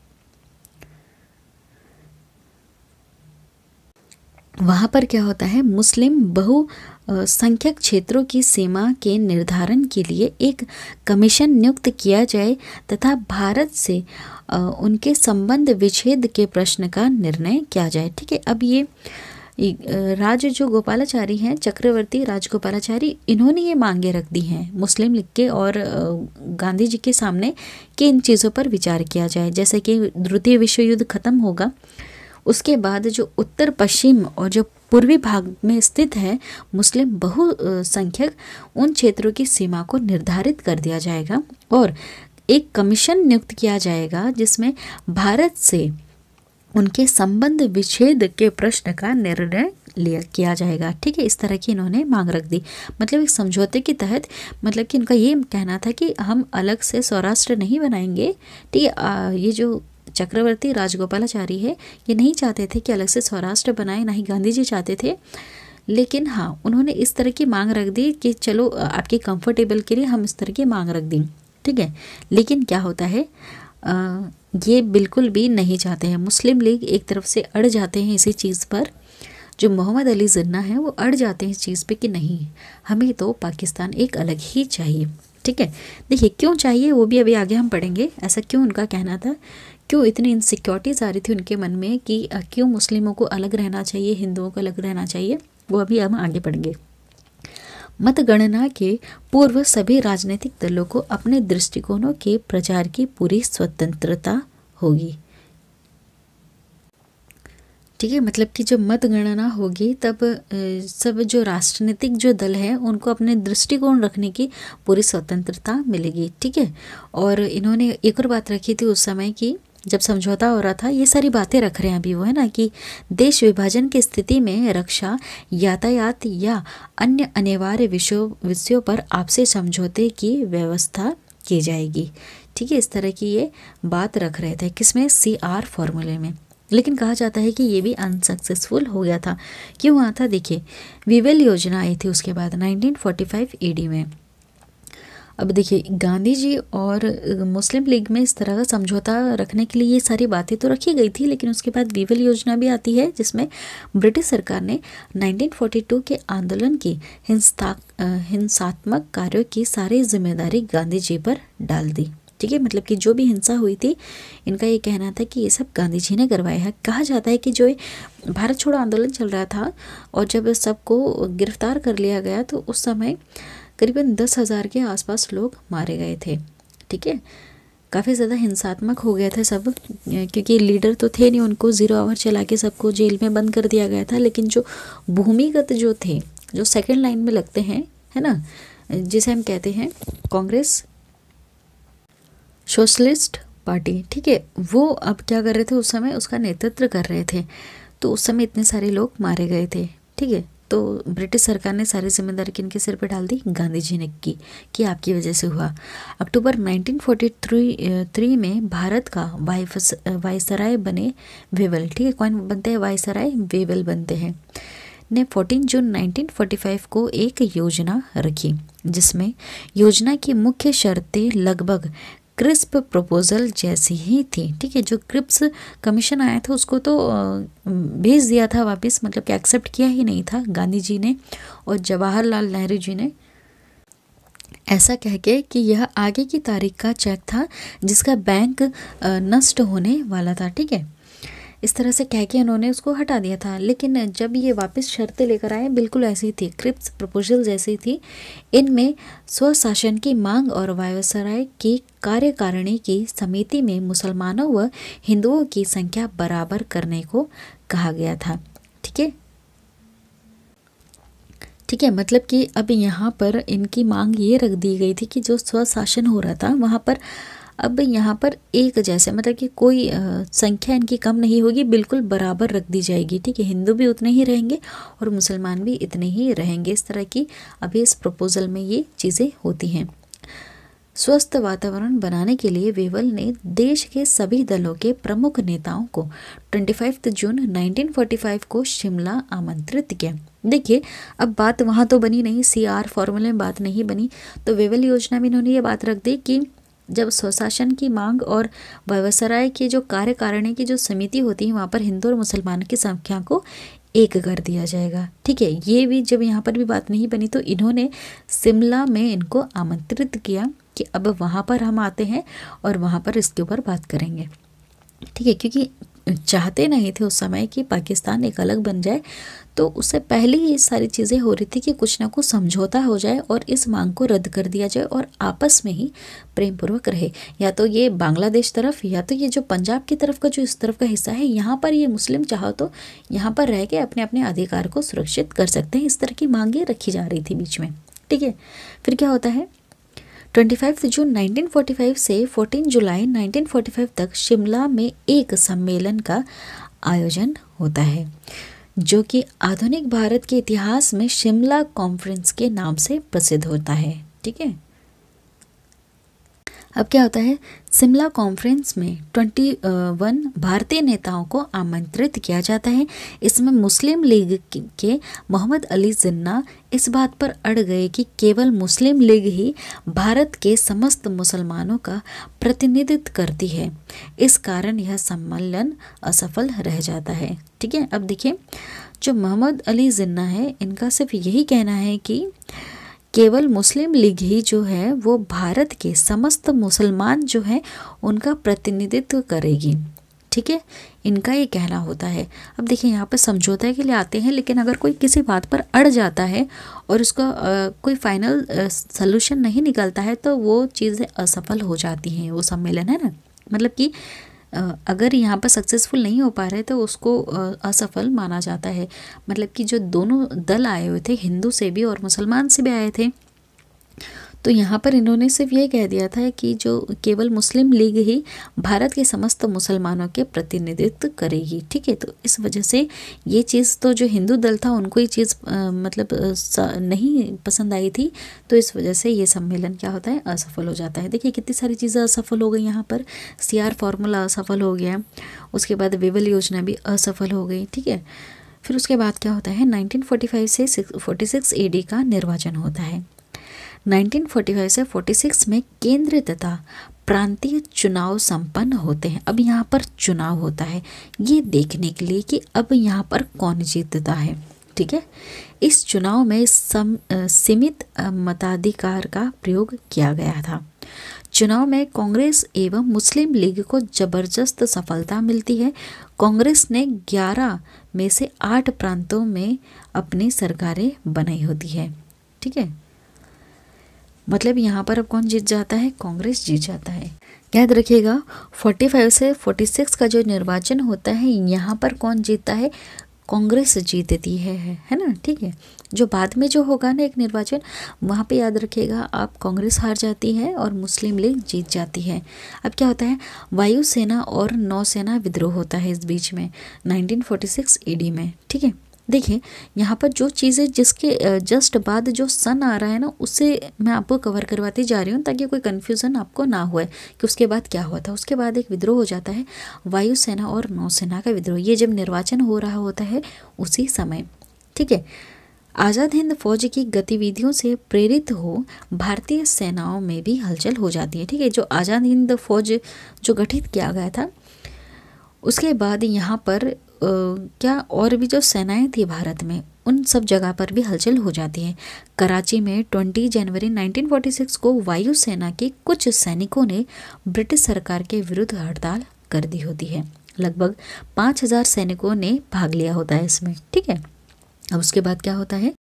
Speaker 1: वहाँ पर क्या होता है? मुस्लिम बहु संख्यक क्षेत्रों की सीमा के निर्धारण के लिए एक कमीशन नियुक्त किया जाए तथा भारत से उनके संबंध विच्छेद के प्रश्न का निर्णय किया जाए, ठीक है। अब ये राज जो गोपालाचारी हैं, चक्रवर्ती राजगोपालाचारी, इन्होंने ये मांगे रख दी हैं, मुस्लिम लीग के और गांधी जी के सामने, कि इन चीज़ों पर विचार किया जाए। जैसे कि द्वितीय विश्व युद्ध खत्म होगा, उसके बाद जो उत्तर पश्चिम और जो पूर्वी भाग में स्थित है, मुस्लिम बहुसंख्यक उन क्षेत्रों की सीमा को निर्धारित कर दिया जाएगा और एक कमीशन नियुक्त किया जाएगा, जिसमें भारत से उनके संबंध विच्छेद के प्रश्न का निर्णय लिया किया जाएगा। ठीक है इस तरह की इन्होंने मांग रख दी। मतलब एक समझौते के तहत मतलब कि इनका ये कहना था कि हम अलग से सौराष्ट्र नहीं बनाएँगे। ठीक है ये जो चक्रवर्ती राजगोपालाचारी है ये नहीं चाहते थे कि अलग से सौराष्ट्र बनाए ना ही गांधी जी चाहते थे। लेकिन हाँ उन्होंने इस तरह की मांग रख दी कि चलो आपके कंफर्टेबल के लिए हम इस तरह की मांग रख दी। ठीक है लेकिन क्या होता है आ, ये बिल्कुल भी नहीं चाहते हैं। मुस्लिम लीग एक तरफ़ से अड़ जाते हैं इसी चीज़ पर। जो मोहम्मद अली जिन्ना है, वो अड़ जाते हैं इस चीज़ पे कि नहीं, हमें तो पाकिस्तान एक अलग ही चाहिए। ठीक है? देखिए, क्यों चाहिए वो भी अभी आगे हम पढ़ेंगे। ऐसा क्यों उनका कहना था? क्यों इतनी इनसिक्योरिटीज़ आ रही थी उनके मन में कि क्यों मुस्लिमों को अलग रहना चाहिए, हिंदुओं को अलग रहना चाहिए? वो अभी हम आगे पढ़ेंगे। मतगणना के पूर्व सभी राजनीतिक दलों को अपने दृष्टिकोणों के प्रचार की पूरी स्वतंत्रता होगी। ठीक है मतलब कि जब मतगणना होगी, तब सब जो राजनीतिक जो दल है, उनको अपने दृष्टिकोण रखने की पूरी स्वतंत्रता मिलेगी। ठीक है? और इन्होंने एक और बात रखी थी उस समय की जब समझौता हो रहा था, ये सारी बातें रख रहे हैं अभी वो, है ना, कि देश विभाजन की स्थिति में रक्षा, यातायात या अन्य अनिवार्य विषयों विषयों पर आपसे समझौते की व्यवस्था की जाएगी। ठीक है, इस तरह की ये बात रख रहे थे किसमें? सी आर फॉर्मूले में। लेकिन कहा जाता है कि ये भी अनसक्सेसफुल हो गया था। क्यों हुआ था? देखिए, विवेल योजना आई थी उसके बाद 1945 ईडी में। अब देखिए, गांधी जी और मुस्लिम लीग में इस तरह का समझौता रखने के लिए ये सारी बातें तो रखी गई थी, लेकिन उसके बाद विवेल योजना भी आती है, जिसमें ब्रिटिश सरकार ने 1942 के आंदोलन की हिंसा हिंसात्मक कार्यों की सारी ज़िम्मेदारी गांधी जी पर डाल दी। ठीक है मतलब कि जो भी हिंसा हुई थी, इनका ये कहना था कि ये सब गांधी जी ने करवाया है। कहा जाता है कि जो भारत छोड़ो आंदोलन चल रहा था और जब सबको गिरफ़्तार कर लिया गया तो उस समय करीबन दस हज़ार के आसपास लोग मारे गए थे। ठीक है? काफ़ी ज़्यादा हिंसात्मक हो गया था सब, क्योंकि लीडर तो थे नहीं, उनको ज़ीरो आवर चला के सबको जेल में बंद कर दिया गया था। लेकिन जो भूमिगत जो थे, जो सेकंड लाइन में लगते हैं, है ना? जिसे हम कहते हैं कांग्रेस सोशलिस्ट पार्टी। ठीक है? वो अब क्या कर रहे थे? उस समय उसका नेतृत्व कर रहे थे। तो उस समय इतने सारे लोग मारे गए थे। ठीक है? तो ब्रिटिश सरकार ने सारी ज़िम्मेदारी किनके सिर पर डाल दी? गांधी जी ने की, कि आपकी वजह से हुआ। अक्टूबर 1943 में भारत का वायसराय बने वेवल। ठीक है, कौन बनते हैं? वायसराय वेवल बनते हैं। ने 14 जून 1945 को एक योजना रखी, जिसमें योजना की मुख्य शर्तें लगभग क्रिस्प प्रपोजल जैसी ही थी, ठीक है? जो क्रिप्स कमीशन आया था, उसको तो भेज दिया था वापस मतलब कि एक्सेप्ट किया ही नहीं था गांधी जी ने और जवाहरलाल नेहरू जी ने। ऐसा कह के कि यह आगे की तारीख का चेक था, जिसका बैंक नष्ट होने वाला था, ठीक है? इस तरह से कह के उन्होंने उसको हटा दिया था। लेकिन जब ये वापस शर्तें लेकर आए, बिल्कुल ऐसी थी, क्रिप्स प्रपोजल जैसी थी। इनमें स्वशासन की मांग और वायवसराय की कार्यकारिणी की समिति में मुसलमानों व हिंदुओं की संख्या बराबर करने को कहा गया था। ठीक है? ठीक है मतलब कि अब यहाँ पर इनकी मांग ये रख दी गई थी कि जो स्वशासन हो रहा था, वहाँ पर अब यहाँ पर एक जैसे मतलब कि कोई संख्या इनकी कम नहीं होगी, बिल्कुल बराबर रख दी जाएगी, ठीक है? हिंदू भी उतने ही रहेंगे और मुसलमान भी इतने ही रहेंगे, इस तरह की अभी इस प्रपोज़ल में ये चीज़ें होती हैं। स्वस्थ वातावरण बनाने के लिए वेवल ने देश के सभी दलों के प्रमुख नेताओं को 25 जून 1945 को शिमला आमंत्रित किया। देखिए, अब बात वहाँ तो बनी नहीं सी आर फॉर्मूले में बात नहीं बनी तो वेवल योजना में इन्होंने ये बात रख दी कि जब स्वशासन की मांग और व्यवसाय की जो कार्यकारिणी की जो समिति होती है, वहाँ पर हिंदू और मुसलमान की संख्या को एक कर दिया जाएगा। ठीक है, ये भी जब यहाँ पर भी बात नहीं बनी तो इन्होंने शिमला में इनको आमंत्रित किया कि अब वहाँ पर हम आते हैं और वहाँ पर इसके ऊपर बात करेंगे। ठीक है, क्योंकि चाहते नहीं थे उस समय कि पाकिस्तान एक अलग बन जाए तो उससे पहले ही ये सारी चीज़ें हो रही थी कि कुछ ना कुछ समझौता हो जाए और इस मांग को रद्द कर दिया जाए और आपस में ही प्रेम पूर्वक रहे। या तो ये बांग्लादेश तरफ़ या तो ये जो पंजाब की तरफ़ का जो इस तरफ़ का हिस्सा है, यहाँ पर ये मुस्लिम चाहो तो यहाँ पर रह के अपने अपने अधिकार को सुरक्षित कर सकते हैं। इस तरह की मांगें रखी जा रही थी बीच में। ठीक है? फिर क्या होता है? 25 जून 1945 से 14 जुलाई 1945 तक शिमला में एक सम्मेलन का आयोजन होता है। जो कि आधुनिक भारत के इतिहास में शिमला कॉन्फ्रेंस के नाम से प्रसिद्ध होता है। ठीक है? अब क्या होता है? शिमला कॉन्फ्रेंस में 21 भारतीय नेताओं को आमंत्रित किया जाता है। इसमें मुस्लिम लीग के मोहम्मद अली जिन्ना इस बात पर अड़ गए कि केवल मुस्लिम लीग ही भारत के समस्त मुसलमानों का प्रतिनिधित्व करती है। इस कारण यह सम्मेलन असफल रह जाता है। ठीक है? अब देखिए, जो मोहम्मद अली जिन्ना है, इनका सिर्फ़ यही कहना है कि केवल मुस्लिम लीग ही जो है, वो भारत के समस्त मुसलमान जो हैं, उनका प्रतिनिधित्व करेगी। ठीक है? इनका ये कहना होता है। अब देखिए, यहाँ पर समझौता के लिए आते हैं, लेकिन अगर कोई किसी बात पर अड़ जाता है और उसका कोई फाइनल सोल्यूशन नहीं निकलता है तो वो चीज़ें असफल हो जाती हैं, वो सम्मेलन, है ना? मतलब कि अगर यहाँ पर सक्सेसफुल नहीं हो पा रहे तो उसको असफल माना जाता है। मतलब कि जो दोनों दल आए हुए थे, हिंदू से भी और मुसलमान से भी आए थे तो यहाँ पर इन्होंने सिर्फ़ ये कह दिया था कि जो केवल मुस्लिम लीग ही भारत के समस्त मुसलमानों के प्रतिनिधित्व करेगी। ठीक है तो इस वजह से ये चीज़ तो जो हिंदू दल था उनको ये चीज़ मतलब नहीं पसंद आई थी। तो इस वजह से ये सम्मेलन क्या होता है? असफल हो जाता है। देखिए, कितनी सारी चीज़ें असफल हो गई यहाँ पर। सी आर फार्मूला असफल हो गया, उसके बाद विवल योजना भी असफल हो गई। ठीक है, फिर उसके बाद क्या होता है? 1945 से 46 एडी का निर्वाचन होता है। 1945 से 46 में केंद्र तथा प्रांतीय चुनाव संपन्न होते हैं। अब यहाँ पर चुनाव होता है। ये देखने के लिए कि अब यहाँ पर कौन जीतता है, ठीक है? इस चुनाव में सम सीमित मताधिकार का प्रयोग किया गया था। चुनाव में कांग्रेस एवं मुस्लिम लीग को ज़बरदस्त सफलता मिलती है। कांग्रेस ने 11 में से 8 प्रांतों में अपनी सरकारें बनाई होती है, ठीक है? मतलब यहाँ पर अब कौन जीत जाता है? कांग्रेस जीत जाता है। याद रखिएगा 45 से 46 का जो निर्वाचन होता है, यहाँ पर कौन जीतता है? कांग्रेस जीतती है है ना? ठीक है। जो बाद में जो होगा ना एक निर्वाचन, वहाँ पे याद रखिएगा, आप कांग्रेस हार जाती है और मुस्लिम लीग जीत जाती है। अब क्या होता है? वायुसेना और नौसेना विद्रोह होता है इस बीच में 1946 ईडी में, ठीक है? देखिए, यहाँ पर जो चीज़ें जिसके जस्ट बाद जो सन आ रहा है ना, उसे मैं आपको कवर करवाती जा रही हूँ ताकि कोई कन्फ्यूज़न आपको ना हुए कि उसके बाद क्या हुआ था। उसके बाद एक विद्रोह हो जाता है, वायुसेना और नौसेना का विद्रोह। ये जब निर्वाचन हो रहा होता है, उसी समय, ठीक है? आज़ाद हिंद फौज की गतिविधियों से प्रेरित हो, भारतीय सेनाओं में भी हलचल हो जाती है, ठीक है? जो आज़ाद हिंद फौज जो गठित किया गया था, उसके बाद यहाँ पर क्या और भी जो सेनाएँ थी भारत में, उन सब जगह पर भी हलचल हो जाती है। कराची में 20 जनवरी 1946 को वायुसेना के कुछ सैनिकों ने ब्रिटिश सरकार के विरुद्ध हड़ताल कर दी होती है। लगभग पाँच हज़ार सैनिकों ने भाग लिया होता है इसमें, ठीक है? अब उसके बाद क्या होता है?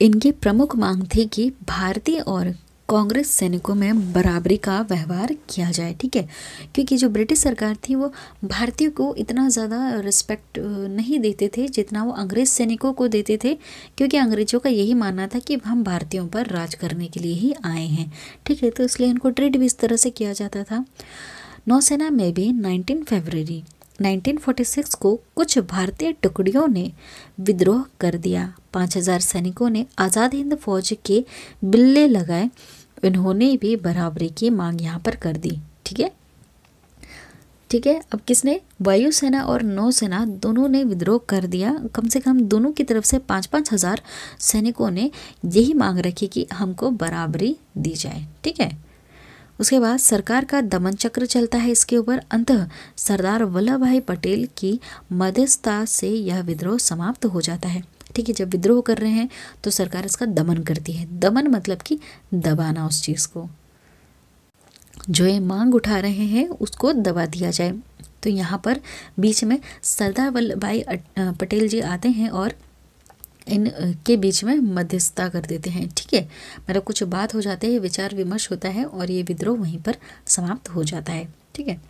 Speaker 1: इनकी प्रमुख मांग थी कि भारतीय और कांग्रेस सैनिकों में बराबरी का व्यवहार किया जाए, ठीक है? क्योंकि जो ब्रिटिश सरकार थी, वो भारतीयों को इतना ज़्यादा रिस्पेक्ट नहीं देते थे जितना वो अंग्रेज़ सैनिकों को देते थे, क्योंकि अंग्रेज़ों का यही मानना था कि हम भारतीयों पर राज करने के लिए ही आए हैं, ठीक है? तो इसलिए इनको ट्रीट भी इस तरह से किया जाता था। नौसेना में भी नाइनटीन फरवरी 1946 को कुछ भारतीय टुकड़ियों ने विद्रोह कर दिया। 5000 सैनिकों ने आज़ाद हिंद फौज के बिल्ले लगाए। इन्होंने भी बराबरी की मांग यहाँ पर कर दी, ठीक है? ठीक है, अब किसने? वायुसेना और नौसेना दोनों ने विद्रोह कर दिया। कम से कम दोनों की तरफ़ से पाँच पाँच हज़ार सैनिकों ने यही मांग रखी कि हमको बराबरी दी जाए, ठीक है? उसके बाद सरकार का दमन चक्र चलता है इसके ऊपर। अंत, सरदार वल्लभ भाई पटेल की मध्यस्थता से यह विद्रोह समाप्त हो जाता है। ठीक है, जब विद्रोह कर रहे हैं तो सरकार इसका दमन करती है। दमन मतलब कि दबाना उस चीज़ को। जो ये मांग उठा रहे हैं, उसको दबा दिया जाए। तो यहाँ पर बीच में सरदार वल्लभ भाई पटेल जी आते हैं और इन के बीच में मध्यस्थता कर देते हैं। ठीक है? मतलब कुछ बात हो जाते हैं विचार विमर्श होता है और ये विद्रोह वहीं पर समाप्त हो जाता है। ठीक है?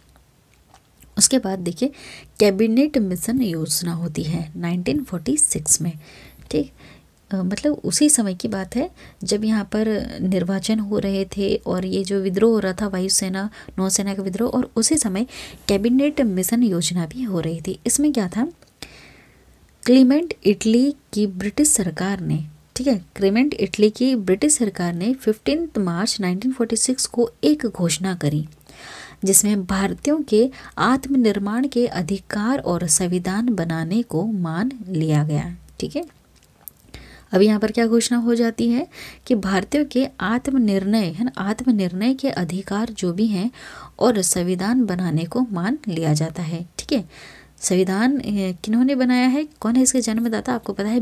Speaker 1: उसके बाद देखिए, कैबिनेट मिशन योजना होती है 1946 में, ठीक? मतलब उसी समय की बात है, जब यहाँ पर निर्वाचन हो रहे थे और ये जो विद्रोह हो रहा था, वायुसेना, नौसेना का विद्रोह, और उसी समय कैबिनेट मिशन योजना भी हो रही थी। इसमें क्या था? क्लीमेंट इटली की ब्रिटिश सरकार ने, ठीक है? क्लीमेंट इटली की ब्रिटिश सरकार ने फिफ्टीन मार्च 1946 को एक घोषणा करी। जिसमें भारतीयों के आत्मनिर्माण के अधिकार और संविधान बनाने को मान लिया गया। ठीक है? अब यहाँ पर क्या घोषणा हो जाती है कि भारतीयों के आत्मनिर्णय, है ना, आत्मनिर्णय के अधिकार जो भी हैं और संविधान बनाने को मान लिया जाता है। ठीक है? संविधान किन्होंने बनाया है? कौन है इसके जन्मदाता? आपको पता है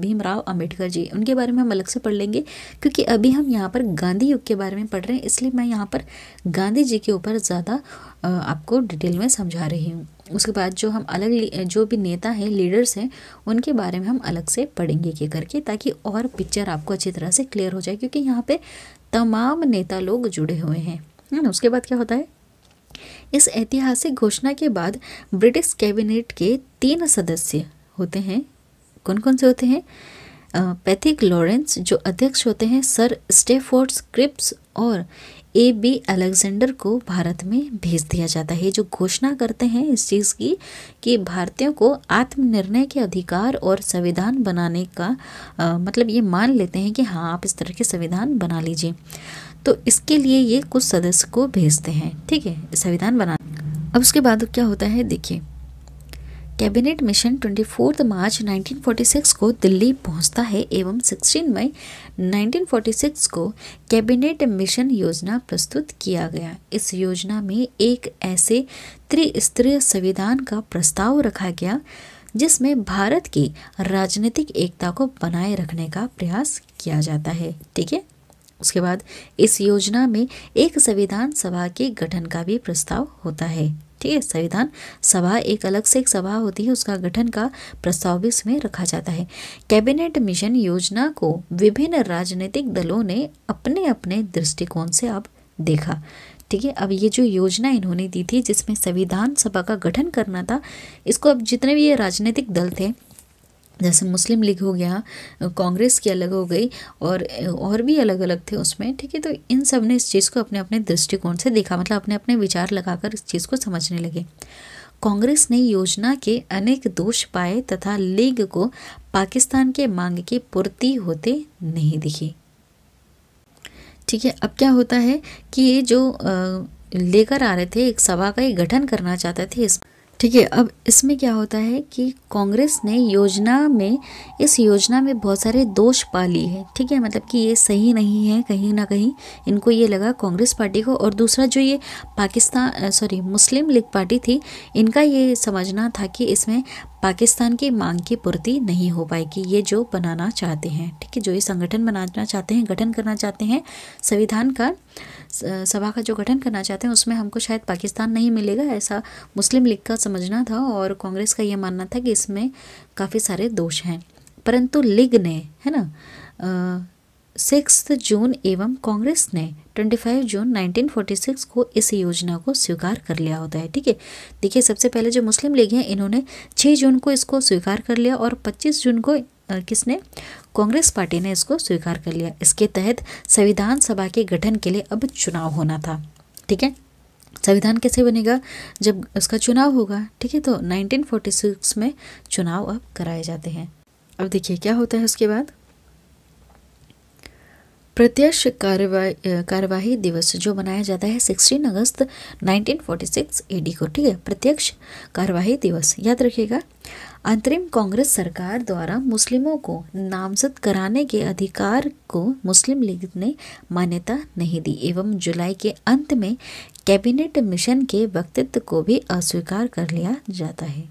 Speaker 1: भीमराव अंबेडकर जी। उनके बारे में हम अलग से पढ़ लेंगे, क्योंकि अभी हम यहाँ पर गांधी युग के बारे में पढ़ रहे हैं, इसलिए मैं यहाँ पर गांधी जी के ऊपर ज़्यादा आपको डिटेल में समझा रही हूँ। उसके बाद जो हम अलग जो भी नेता हैं, लीडर्स हैं, उनके बारे में हम अलग से पढ़ेंगे के करके, ताकि और पिक्चर आपको अच्छी तरह से क्लियर हो जाए, क्योंकि यहाँ पे तमाम नेता लोग जुड़े हुए हैं। उसके बाद क्या होता है? इस ऐतिहासिक घोषणा के बाद ब्रिटिश कैबिनेट के तीन सदस्य होते हैं। कौन कौन से होते हैं? पैथिक लॉरेंस, जो अध्यक्ष होते हैं, सर स्टेफोर्ड्स क्रिप्स और ए बी अलेक्जेंडर को भारत में भेज दिया जाता है। जो घोषणा करते हैं इस चीज़ की कि भारतीयों को आत्मनिर्णय के अधिकार और संविधान बनाने का आ, मतलब ये मान लेते हैं कि हाँ आप इस तरह के संविधान बना लीजिए। तो इसके लिए ये कुछ सदस्य को भेजते हैं ठीक है? संविधान बना अब उसके बाद क्या होता है? देखिए कैबिनेट मिशन 24 मार्च 1946 को दिल्ली पहुँचता है एवं 16 मई 1946 को कैबिनेट मिशन योजना प्रस्तुत किया गया। इस योजना में एक ऐसे त्रिस्तरीय संविधान का प्रस्ताव रखा गया, जिसमें भारत की राजनीतिक एकता को बनाए रखने का प्रयास किया जाता है। ठीक है? उसके बाद इस योजना में एक संविधान सभा के गठन का भी प्रस्ताव होता है। ठीक है, संविधान सभा एक अलग से एक सभा होती है, उसका गठन का प्रस्ताव भी इसमें रखा जाता है। कैबिनेट मिशन योजना को विभिन्न राजनीतिक दलों ने अपने अपने दृष्टिकोण से अब देखा। ठीक है, अब ये जो योजना इन्होंने दी थी, जिसमें संविधान सभा का गठन करना था, इसको अब जितने भी ये राजनीतिक दल थे जैसे मुस्लिम लीग हो गया, कांग्रेस की अलग हो गई और और भी अलग अलग थे उसमें, ठीक है? तो इन सबने इस चीज़ को अपने अपने दृष्टिकोण से देखा मतलब अपने अपने विचार लगाकर इस चीज़ को समझने लगे। कांग्रेस ने योजना के अनेक दोष पाए तथा लीग को पाकिस्तान के मांग की पूर्ति होते नहीं दिखी। ठीक है, अब क्या होता है कि ये जो लेकर आ रहे थे, एक सभा का एक गठन करना चाहते थे इस ठीक है अब इसमें क्या होता है कि कांग्रेस ने योजना में, इस योजना में बहुत सारे दोष पा लिए हैं, ठीक है? मतलब कि ये सही नहीं है, कहीं ना कहीं इनको ये लगा कांग्रेस पार्टी को। और दूसरा जो ये Pakistan sorry, Muslim league party थी, इनका ये समझना था कि इसमें पाकिस्तान की मांग की पूर्ति नहीं हो पाएगी। ये जो बनाना चाहते हैं, ठीक है, जो ये संगठन बनाना चाहते हैं, गठन करना चाहते हैं, संविधान का सभा का जो गठन करना चाहते हैं, उसमें हमको शायद पाकिस्तान नहीं मिलेगा, ऐसा मुस्लिम लीग का समझना था और कांग्रेस का ये मानना था कि इसमें काफ़ी सारे दोष हैं। परंतु लीग ने, है ना सिक्स जून एवं कांग्रेस ने 25 जून 1946 को इस योजना को स्वीकार कर लिया होता है, ठीक है? देखिए, सबसे पहले जो मुस्लिम लीग हैं, इन्होंने 6 जून को इसको स्वीकार कर लिया और 25 जून को किसने? कांग्रेस पार्टी ने इसको स्वीकार कर लिया। इसके तहत संविधान सभा के गठन के लिए अब चुनाव होना था, ठीक है? संविधान कैसे बनेगा? जब उसका चुनाव होगा, ठीक है? तो 1946 में चुनाव अब कराए जाते हैं। अब देखिए, क्या होता है उसके बाद? प्रत्यक्ष कार्यवाही कार्यवाही दिवस जो मनाया जाता है 16 अगस्त 1946 एडी को, ठीक है? प्रत्यक्ष कार्यवाही दिवस, याद रखिएगा। अंतरिम कांग्रेस सरकार द्वारा मुस्लिमों को नामजद कराने के अधिकार को मुस्लिम लीग ने मान्यता नहीं दी, एवं जुलाई के अंत में कैबिनेट मिशन के वक्तव्य को भी अस्वीकार कर लिया जाता है।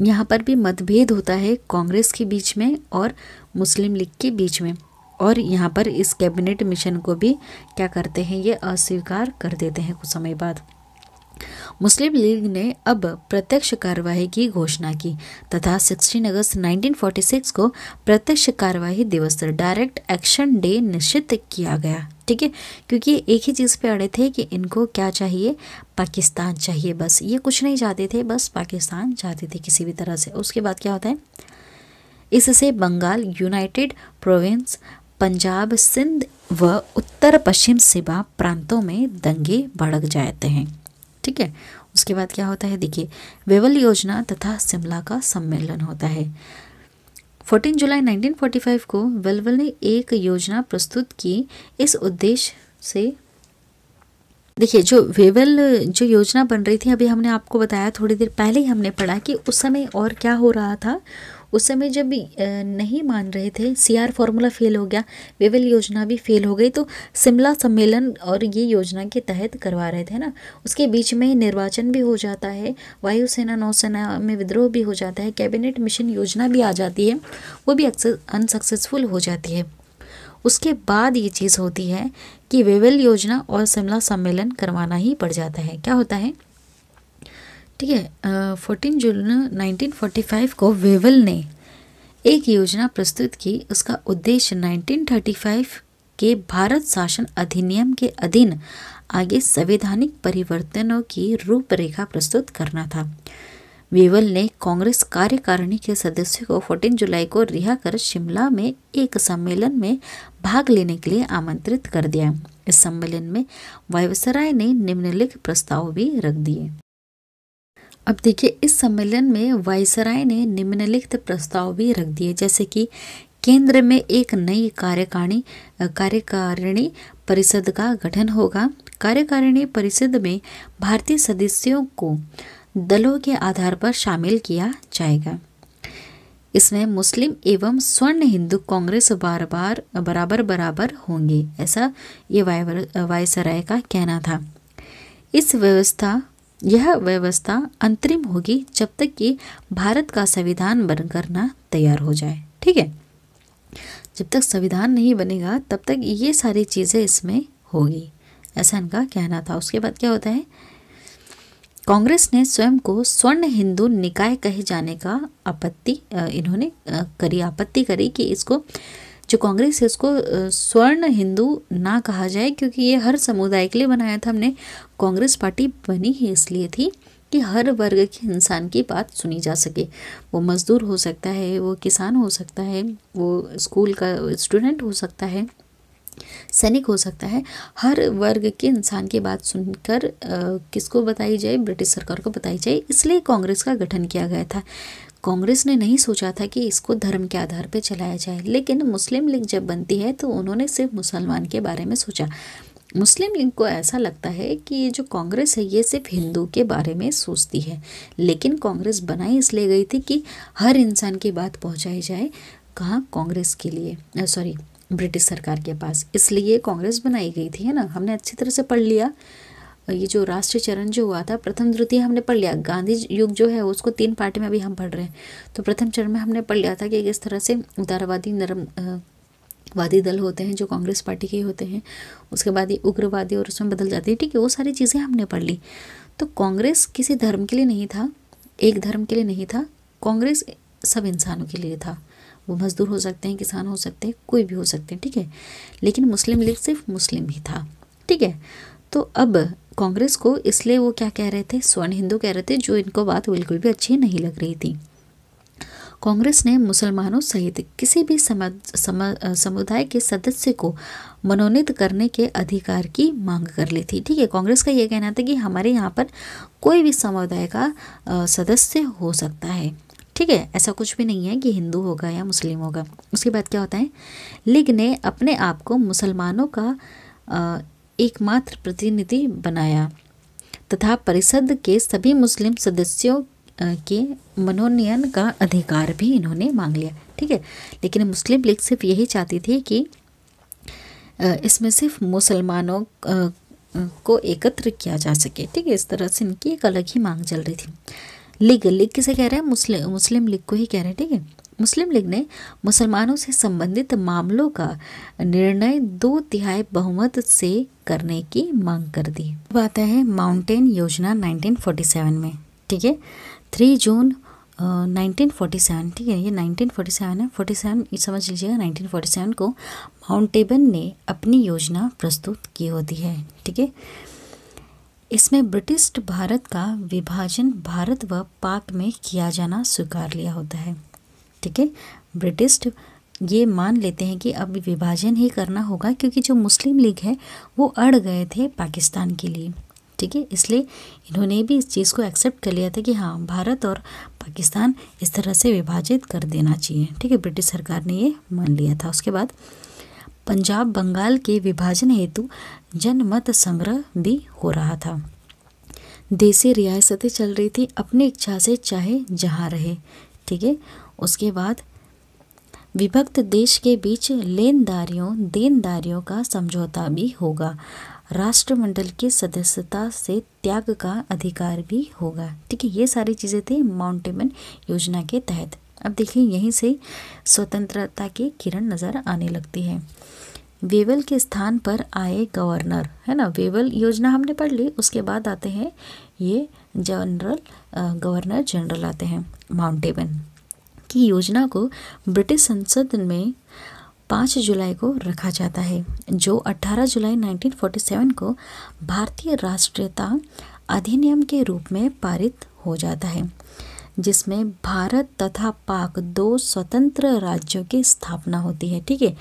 Speaker 1: यहाँ पर भी मतभेद होता है कांग्रेस के बीच में और मुस्लिम लीग के बीच में। और यहाँ पर इस कैबिनेट मिशन को भी क्या करते हैं, ये अस्वीकार कर देते हैं कुछ समय बाद। मुस्लिम लीग ने अब प्रत्यक्ष कार्यवाही की घोषणा की तथा 16 अगस्त 1946 को प्रत्यक्ष कार्यवाही दिवस डायरेक्ट एक्शन डे निश्चित किया गया। ठीक है? क्योंकि एक ही चीज़ पे अड़े थे कि इनको क्या चाहिए? पाकिस्तान चाहिए बस। ये कुछ नहीं चाहते थे, बस पाकिस्तान चाहते थे किसी भी तरह से। उसके बाद क्या होता है? इससे बंगाल, यूनाइटेड प्रोविंस पंजाब, सिंध व उत्तर पश्चिम सीमा प्रांतों में दंगे भड़क जाते हैं। ठीक है? उसके बाद क्या होता है? देखिए, वेवल योजना तथा शिमला का सम्मेलन होता है। 14 जुलाई 1945 को वेलवल ने एक योजना प्रस्तुत की। इस उद्देश्य से देखिए, जो वेवल, जो योजना बन रही थी, अभी हमने आपको बताया, थोड़ी देर पहले ही हमने पढ़ा कि उस समय और क्या हो रहा था। उस समय जब नहीं मान रहे थे सीआर फार्मूला फेल हो गया, वेवल योजना भी फेल हो गई तो शिमला सम्मेलन और ये योजना के तहत करवा रहे थे ना? उसके बीच में निर्वाचन भी हो जाता है, वायुसेना, नौसेना में विद्रोह भी हो जाता है, कैबिनेट मिशन योजना भी आ जाती है, वो भी अनसक्सेसफुल हो जाती है। उसके बाद ये चीज़ होती है कि वेवल योजना और शिमला सम्मेलन करवाना ही पड़ जाता है। क्या होता है? ठीक है फोर्टीन जून 1945 को वेवल ने एक योजना प्रस्तुत की। उसका उद्देश्य 1935 के भारत शासन अधिनियम के अधीन आगे संवैधानिक परिवर्तनों की रूपरेखा प्रस्तुत करना था। वेवल ने कांग्रेस कार्यकारिणी के सदस्यों को 14 जुलाई को रिहा कर शिमला में एक सम्मेलन में भाग लेने के लिए आमंत्रित कर दिया। इस सम्मेलन में वायवसराय ने निम्नलिखित प्रस्ताव भी रख दिए। अब देखिए, इस सम्मेलन में वायसराय ने निम्नलिखित प्रस्ताव भी रख दिए, जैसे कि केंद्र में एक नई कार्यकारिणी कार्यकारिणी परिषद का गठन होगा। कार्यकारिणी परिषद में भारतीय सदस्यों को दलों के आधार पर शामिल किया जाएगा। इसमें मुस्लिम एवं स्वर्ण हिंदू कांग्रेस बार बार बराबर बराबर होंगे, ऐसा ये वायसराय का कहना था। इस व्यवस्था यह व्यवस्था अंतरिम होगी जब तक कि भारत का संविधान बनकर ना तैयार हो जाए। ठीक है? जब तक संविधान नहीं बनेगा, तब तक ये सारी चीज़ें इसमें होगी। ऐसा इनका कहना था। उसके बाद क्या होता है? कांग्रेस ने स्वयं को स्वर्ण हिंदू निकाय कहे जाने का आपत्ति इन्होंने करी, आपत्ति करी कि इसको जो कांग्रेस है, उसको स्वर्ण हिंदू ना कहा जाए, क्योंकि ये हर समुदाय के लिए बनाया था हमने। कांग्रेस पार्टी बनी ही इसलिए थी कि हर वर्ग के इंसान की बात सुनी जा सके। वो मज़दूर हो सकता है, वो किसान हो सकता है, वो स्कूल का स्टूडेंट हो सकता है, सैनिक हो सकता है। हर वर्ग के इंसान की बात सुनकर किसको बताई जाए? ब्रिटिश सरकार को बताई जाए। इसलिए कांग्रेस का गठन किया गया था। कांग्रेस ने नहीं सोचा था कि इसको धर्म के आधार पर चलाया जाए। लेकिन मुस्लिम लीग जब बनती है तो उन्होंने सिर्फ़ मुसलमान के बारे में सोचा। मुस्लिम लीग को ऐसा लगता है कि ये जो कांग्रेस है, ये सिर्फ़ हिंदू के बारे में सोचती है। लेकिन कांग्रेस बनाई इसलिए गई थी कि हर इंसान की बात पहुंचाई जाए कहाँ कांग्रेस के लिए सॉरी, ब्रिटिश सरकार के पास। इसलिए कांग्रेस बनाई गई थी, है ना? हमने अच्छी तरह से पढ़ लिया। ये जो राष्ट्रीय चरण जो हुआ था, प्रथम द्वितीय हमने पढ़ लिया। गांधी युग जो है, उसको तीन पार्टी में अभी हम पढ़ रहे हैं। तो प्रथम चरण में हमने पढ़ लिया था कि किस तरह से उदारवादी नरम वादी दल होते हैं, जो कांग्रेस पार्टी के होते हैं, उसके बाद ये उग्रवादी और उसमें बदल जाती है। ठीक है, वो सारी चीज़ें हमने पढ़ ली। तो कांग्रेस किसी धर्म के लिए नहीं था, एक धर्म के लिए नहीं था, कांग्रेस सब इंसानों के लिए था। वो मजदूर हो सकते हैं, किसान हो सकते हैं, कोई भी हो सकते हैं, ठीक है। लेकिन मुस्लिम लीग सिर्फ़ मुस्लिम ही था, ठीक है। तो अब कांग्रेस को इसलिए वो क्या कह रहे थे? स्वर्ण हिंदू कह रहे थे, जो इनको बात बिल्कुल भी अच्छी नहीं लग रही थी। कांग्रेस ने मुसलमानों सहित किसी भी समुदाय के सदस्य को मनोनीत करने के अधिकार की मांग कर ली थी। ठीक है, कांग्रेस का ये कहना था कि हमारे यहाँ पर कोई भी समुदाय का सदस्य हो सकता है। ठीक है, ऐसा कुछ भी नहीं है कि हिंदू होगा या मुस्लिम होगा। उसके बाद क्या होता है? लीग ने अपने आप को मुसलमानों का एकमात्र प्रतिनिधि बनाया। तथा परिषद के सभी मुस्लिम सदस्यों के मनोनयन का अधिकार भी इन्होंने मांग लिया, ठीक है? लेकिन मुस्लिम लीग सिर्फ़ यही चाहती थी कि इसमें सिर्फ़ मुसलमानों को एकत्र किया जा सके, ठीक है? इस तरह से इनकी एक अलग ही मांग चल रही थी। लीग लीग किसे कह रहे हैं? मुस्लिम मुस्लिम लीग को ही कह रहे हैं, ठीक है? मुस्लिम लीग ने मुसलमानों से संबंधित मामलों का निर्णय दो तिहाई बहुमत से करने की मांग कर दी। बात है माउंटेन योजना 1947 में, ठीक है? Three June nineteen forty seven, ठीक है? ये नाइनटीन फोर्टी सेवन है। फोर्टी सेवन समझ लीजिएगा, नाइनटीन फोर्टी सेवन को माउंटेबन ने अपनी योजना प्रस्तुत की होती है, ठीक है? इसमें ब्रिटिश भारत का विभाजन भारत व पाक में किया जाना स्वीकार लिया होता है। ठीक है? ब्रिटिश ये मान लेते हैं कि अब विभाजन ही करना होगा क्योंकि जो मुस्लिम लीग है, वो अड़ गए थे पाकिस्तान के लिए। ठीक है? इसलिए इन्होंने भी इस चीज़ को एक्सेप्ट कर लिया था कि हाँ भारत और पाकिस्तान इस तरह से विभाजित कर देना चाहिए। ठीक है? ब्रिटिश सरकार ने ये मान लिया था। उसके बाद पंजाब बंगाल के विभाजन हेतु जनमत संग्रह भी हो रहा था। देसी रियासतें चल रही थी, अपनी इच्छा से चाहे जहाँ रहे। ठीक है? उसके बाद विभक्त देश के बीच लेनदारियों, देनदारियों का समझौता भी होगा। राष्ट्रमंडल की सदस्यता से त्याग का अधिकार भी होगा। ठीक है, ये सारी चीज़ें थी माउंटेबन योजना के तहत। अब देखिए, यहीं से स्वतंत्रता की किरण नज़र आने लगती है। वेवल के स्थान पर आए गवर्नर, है ना? वेवल योजना हमने पढ़ ली, उसके बाद आते हैं ये जनरल गवर्नर जनरल आते हैं माउंटेबन की योजना को ब्रिटिश संसद में पाँच जुलाई को रखा जाता है, जो 18 जुलाई 1947 को भारतीय राष्ट्रीयता अधिनियम के रूप में पारित हो जाता है, जिसमें भारत तथा पाक दो स्वतंत्र राज्यों की स्थापना होती है। ठीक है?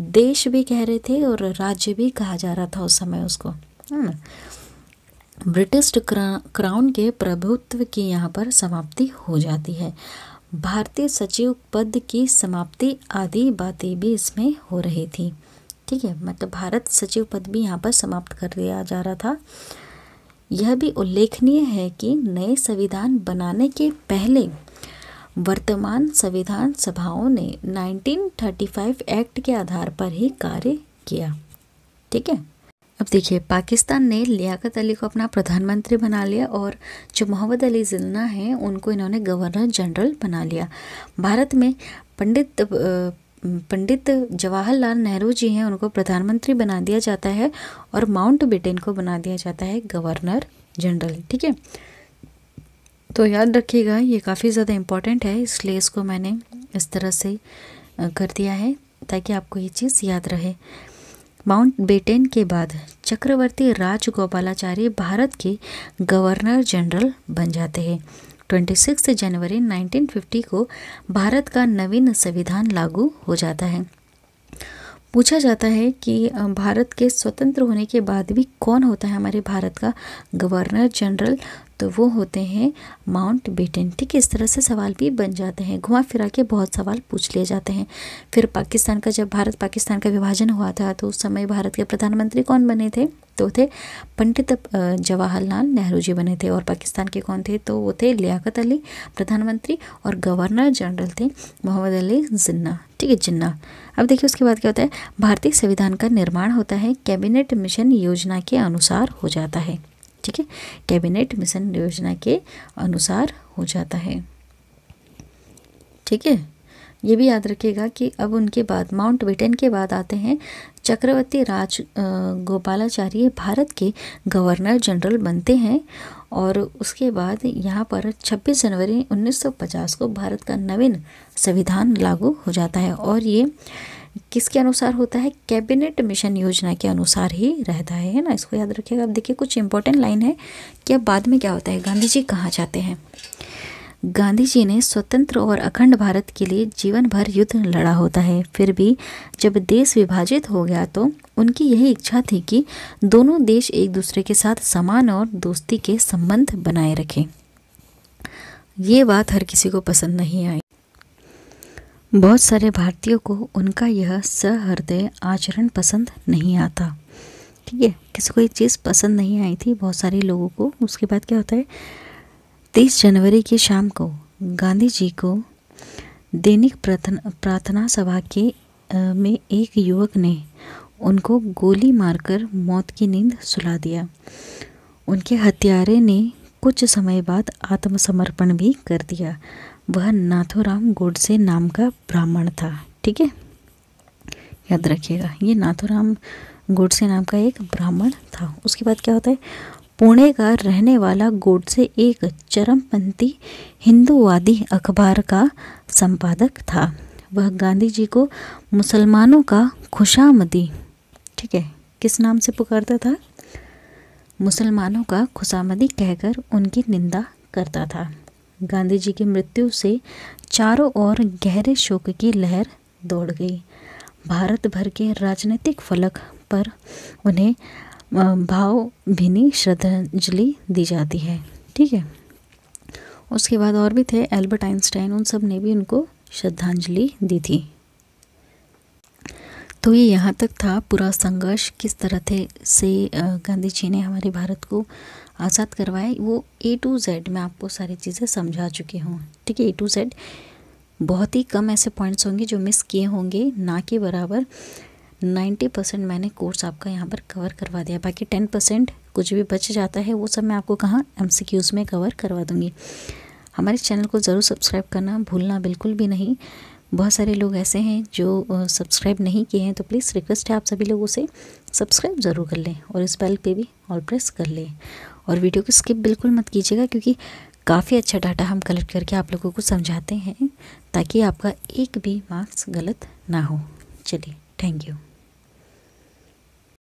Speaker 1: देश भी कह रहे थे और राज्य भी कहा जा रहा था उस समय उसको। है ना ब्रिटिश क्राउन के प्रभुत्व की यहाँ पर समाप्ति हो जाती है। भारतीय सचिव पद की समाप्ति आदि बातें भी इसमें हो रही थी। ठीक है मतलब भारत सचिव पद भी यहाँ पर समाप्त कर दिया जा रहा था। यह भी उल्लेखनीय है कि नए संविधान बनाने के पहले वर्तमान संविधान सभाओं ने 1935 एक्ट के आधार पर ही कार्य किया। ठीक है? अब देखिए, पाकिस्तान ने लियाकत अली को अपना प्रधानमंत्री बना लिया और जो मोहम्मद अली जिन्ना हैं, उनको इन्होंने गवर्नर जनरल बना लिया। भारत में पंडित पंडित जवाहरलाल नेहरू जी हैं, उनको प्रधानमंत्री बना दिया जाता है और माउंट बेटेन को बना दिया जाता है गवर्नर जनरल, ठीक है? तो याद रखिएगा, ये काफ़ी ज़्यादा इम्पोर्टेंट है, इसलिए इसको मैंने इस तरह से कर दिया है ताकि आपको ये चीज़ याद रहे। माउंट बेटेन के बाद चक्रवर्ती राजगोपालाचारी भारत के गवर्नर जनरल बन जाते हैं। 26 जनवरी 1950 को भारत का नवीन संविधान लागू हो जाता है। पूछा जाता है कि भारत के स्वतंत्र होने के बाद भी कौन होता है हमारे भारत का गवर्नर जनरल तो वो होते हैं माउंट बेटन। ठीक है, इस तरह से सवाल भी बन जाते हैं। घुमा फिरा के बहुत सवाल पूछ लिए जाते हैं। फिर पाकिस्तान का जब भारत, पाकिस्तान का विभाजन हुआ था तो उस समय भारत के प्रधानमंत्री कौन बने थे? तो थे पंडित जवाहरलाल नेहरू जी बने थे। और पाकिस्तान के कौन थे? तो वो थे लियाकत अली, प्रधानमंत्री और गवर्नर जनरल थे मोहम्मद अली जिन्ना। ठीक है, जिन्ना। अब देखिए, उसके बाद क्या होता है? भारतीय संविधान का निर्माण होता है, कैबिनेट मिशन योजना के अनुसार हो जाता है। ठीक है? कैबिनेट मिशन योजना के अनुसार हो जाता है। ठीक है? ये भी याद रखिएगा कि अब उनके बाद, माउंट बेटन के बाद आते हैं चक्रवर्ती राज गोपालाचार्य भारत के गवर्नर जनरल बनते हैं और उसके बाद यहाँ पर 26 जनवरी 1950 को भारत का नवीन संविधान लागू हो जाता है और ये किसके अनुसार होता है? कैबिनेट मिशन योजना के अनुसार ही रहता है ना? इसको याद रखिएगा। अब देखिए, कुछ इंपॉर्टेंट लाइन है कि अब बाद में क्या होता है? गांधी जी कहाँ जाते हैं? गांधी जी ने स्वतंत्र और अखंड भारत के लिए जीवन भर युद्ध लड़ा होता है। फिर भी जब देश विभाजित हो गया तो उनकी यही इच्छा थी कि दोनों देश एक दूसरे के साथ समान और दोस्ती के संबंध बनाए रखें। ये बात हर किसी को पसंद नहीं आई। बहुत सारे भारतीयों को उनका यह सहृदय आचरण पसंद नहीं आता। ठीक है किसी को एक चीज़ पसंद नहीं आई थी बहुत सारे लोगों को। उसके बाद क्या होता है तेईस जनवरी की शाम को गांधी जी को दैनिक प्रार्थना सभा के आ, में एक युवक ने उनको गोली मारकर मौत की नींद सुला दिया। उनके हत्यारे ने कुछ समय बाद आत्मसमर्पण भी कर दिया। वह नाथोराम गोडसे नाम का ब्राह्मण था, ठीक है? याद रखिएगा, ये नाथोराम गोडसे नाम का एक ब्राह्मण था। उसके बाद क्या होता है? पुणे का रहने वाला गोडसे एक चरमपंथी हिंदूवादी अखबार का संपादक था। वह गांधी जी को मुसलमानों का खुशामदी, ठीक है, किस नाम से पुकारता था? मुसलमानों का खुशामदी कहकर उनकी निंदा करता था। गांधी जी की मृत्यु से चारों ओर गहरे शोक की लहर दौड़ गई। भारत भर के राजनीतिक फलक पर उन्हें भावभीनी श्रद्धांजलि दी जाती है। ठीक है? उसके बाद और भी थे, एल्बर्ट आइंस्टाइन, उन सबने भी उनको श्रद्धांजलि दी थी। तो ये यहाँ तक था, पूरा संघर्ष किस तरह थे से गांधी जी ने हमारे भारत को आज़ाद करवाए, वो ए टू जेड मैं आपको सारी चीज़ें समझा चुकी हूँ। ठीक है ए टू जेड बहुत ही कम ऐसे पॉइंट्स होंगे जो मिस किए होंगे, ना के बराबर नाइन्टी परसेंट मैंने कोर्स आपका यहाँ पर कवर करवा दिया। बाकी टेन परसेंट कुछ भी बच जाता है, वो सब मैं आपको कहाँ एम में कवर करवा दूँगी। हमारे चैनल को ज़रूर सब्सक्राइब करना भूलना बिल्कुल भी नहीं। बहुत सारे लोग ऐसे हैं जो सब्सक्राइब नहीं किए हैं तो प्लीज़ रिक्वेस्ट है आप सभी लोगों से सब्सक्राइब ज़रूर कर लें और इस बेल पे भी ऑल प्रेस कर लें। और वीडियो को स्किप बिल्कुल मत कीजिएगा क्योंकि काफ़ी अच्छा डाटा हम कलेक्ट करके आप लोगों को समझाते हैं ताकि आपका एक भी मार्क्स गलत ना हो। चलिए थैंक यू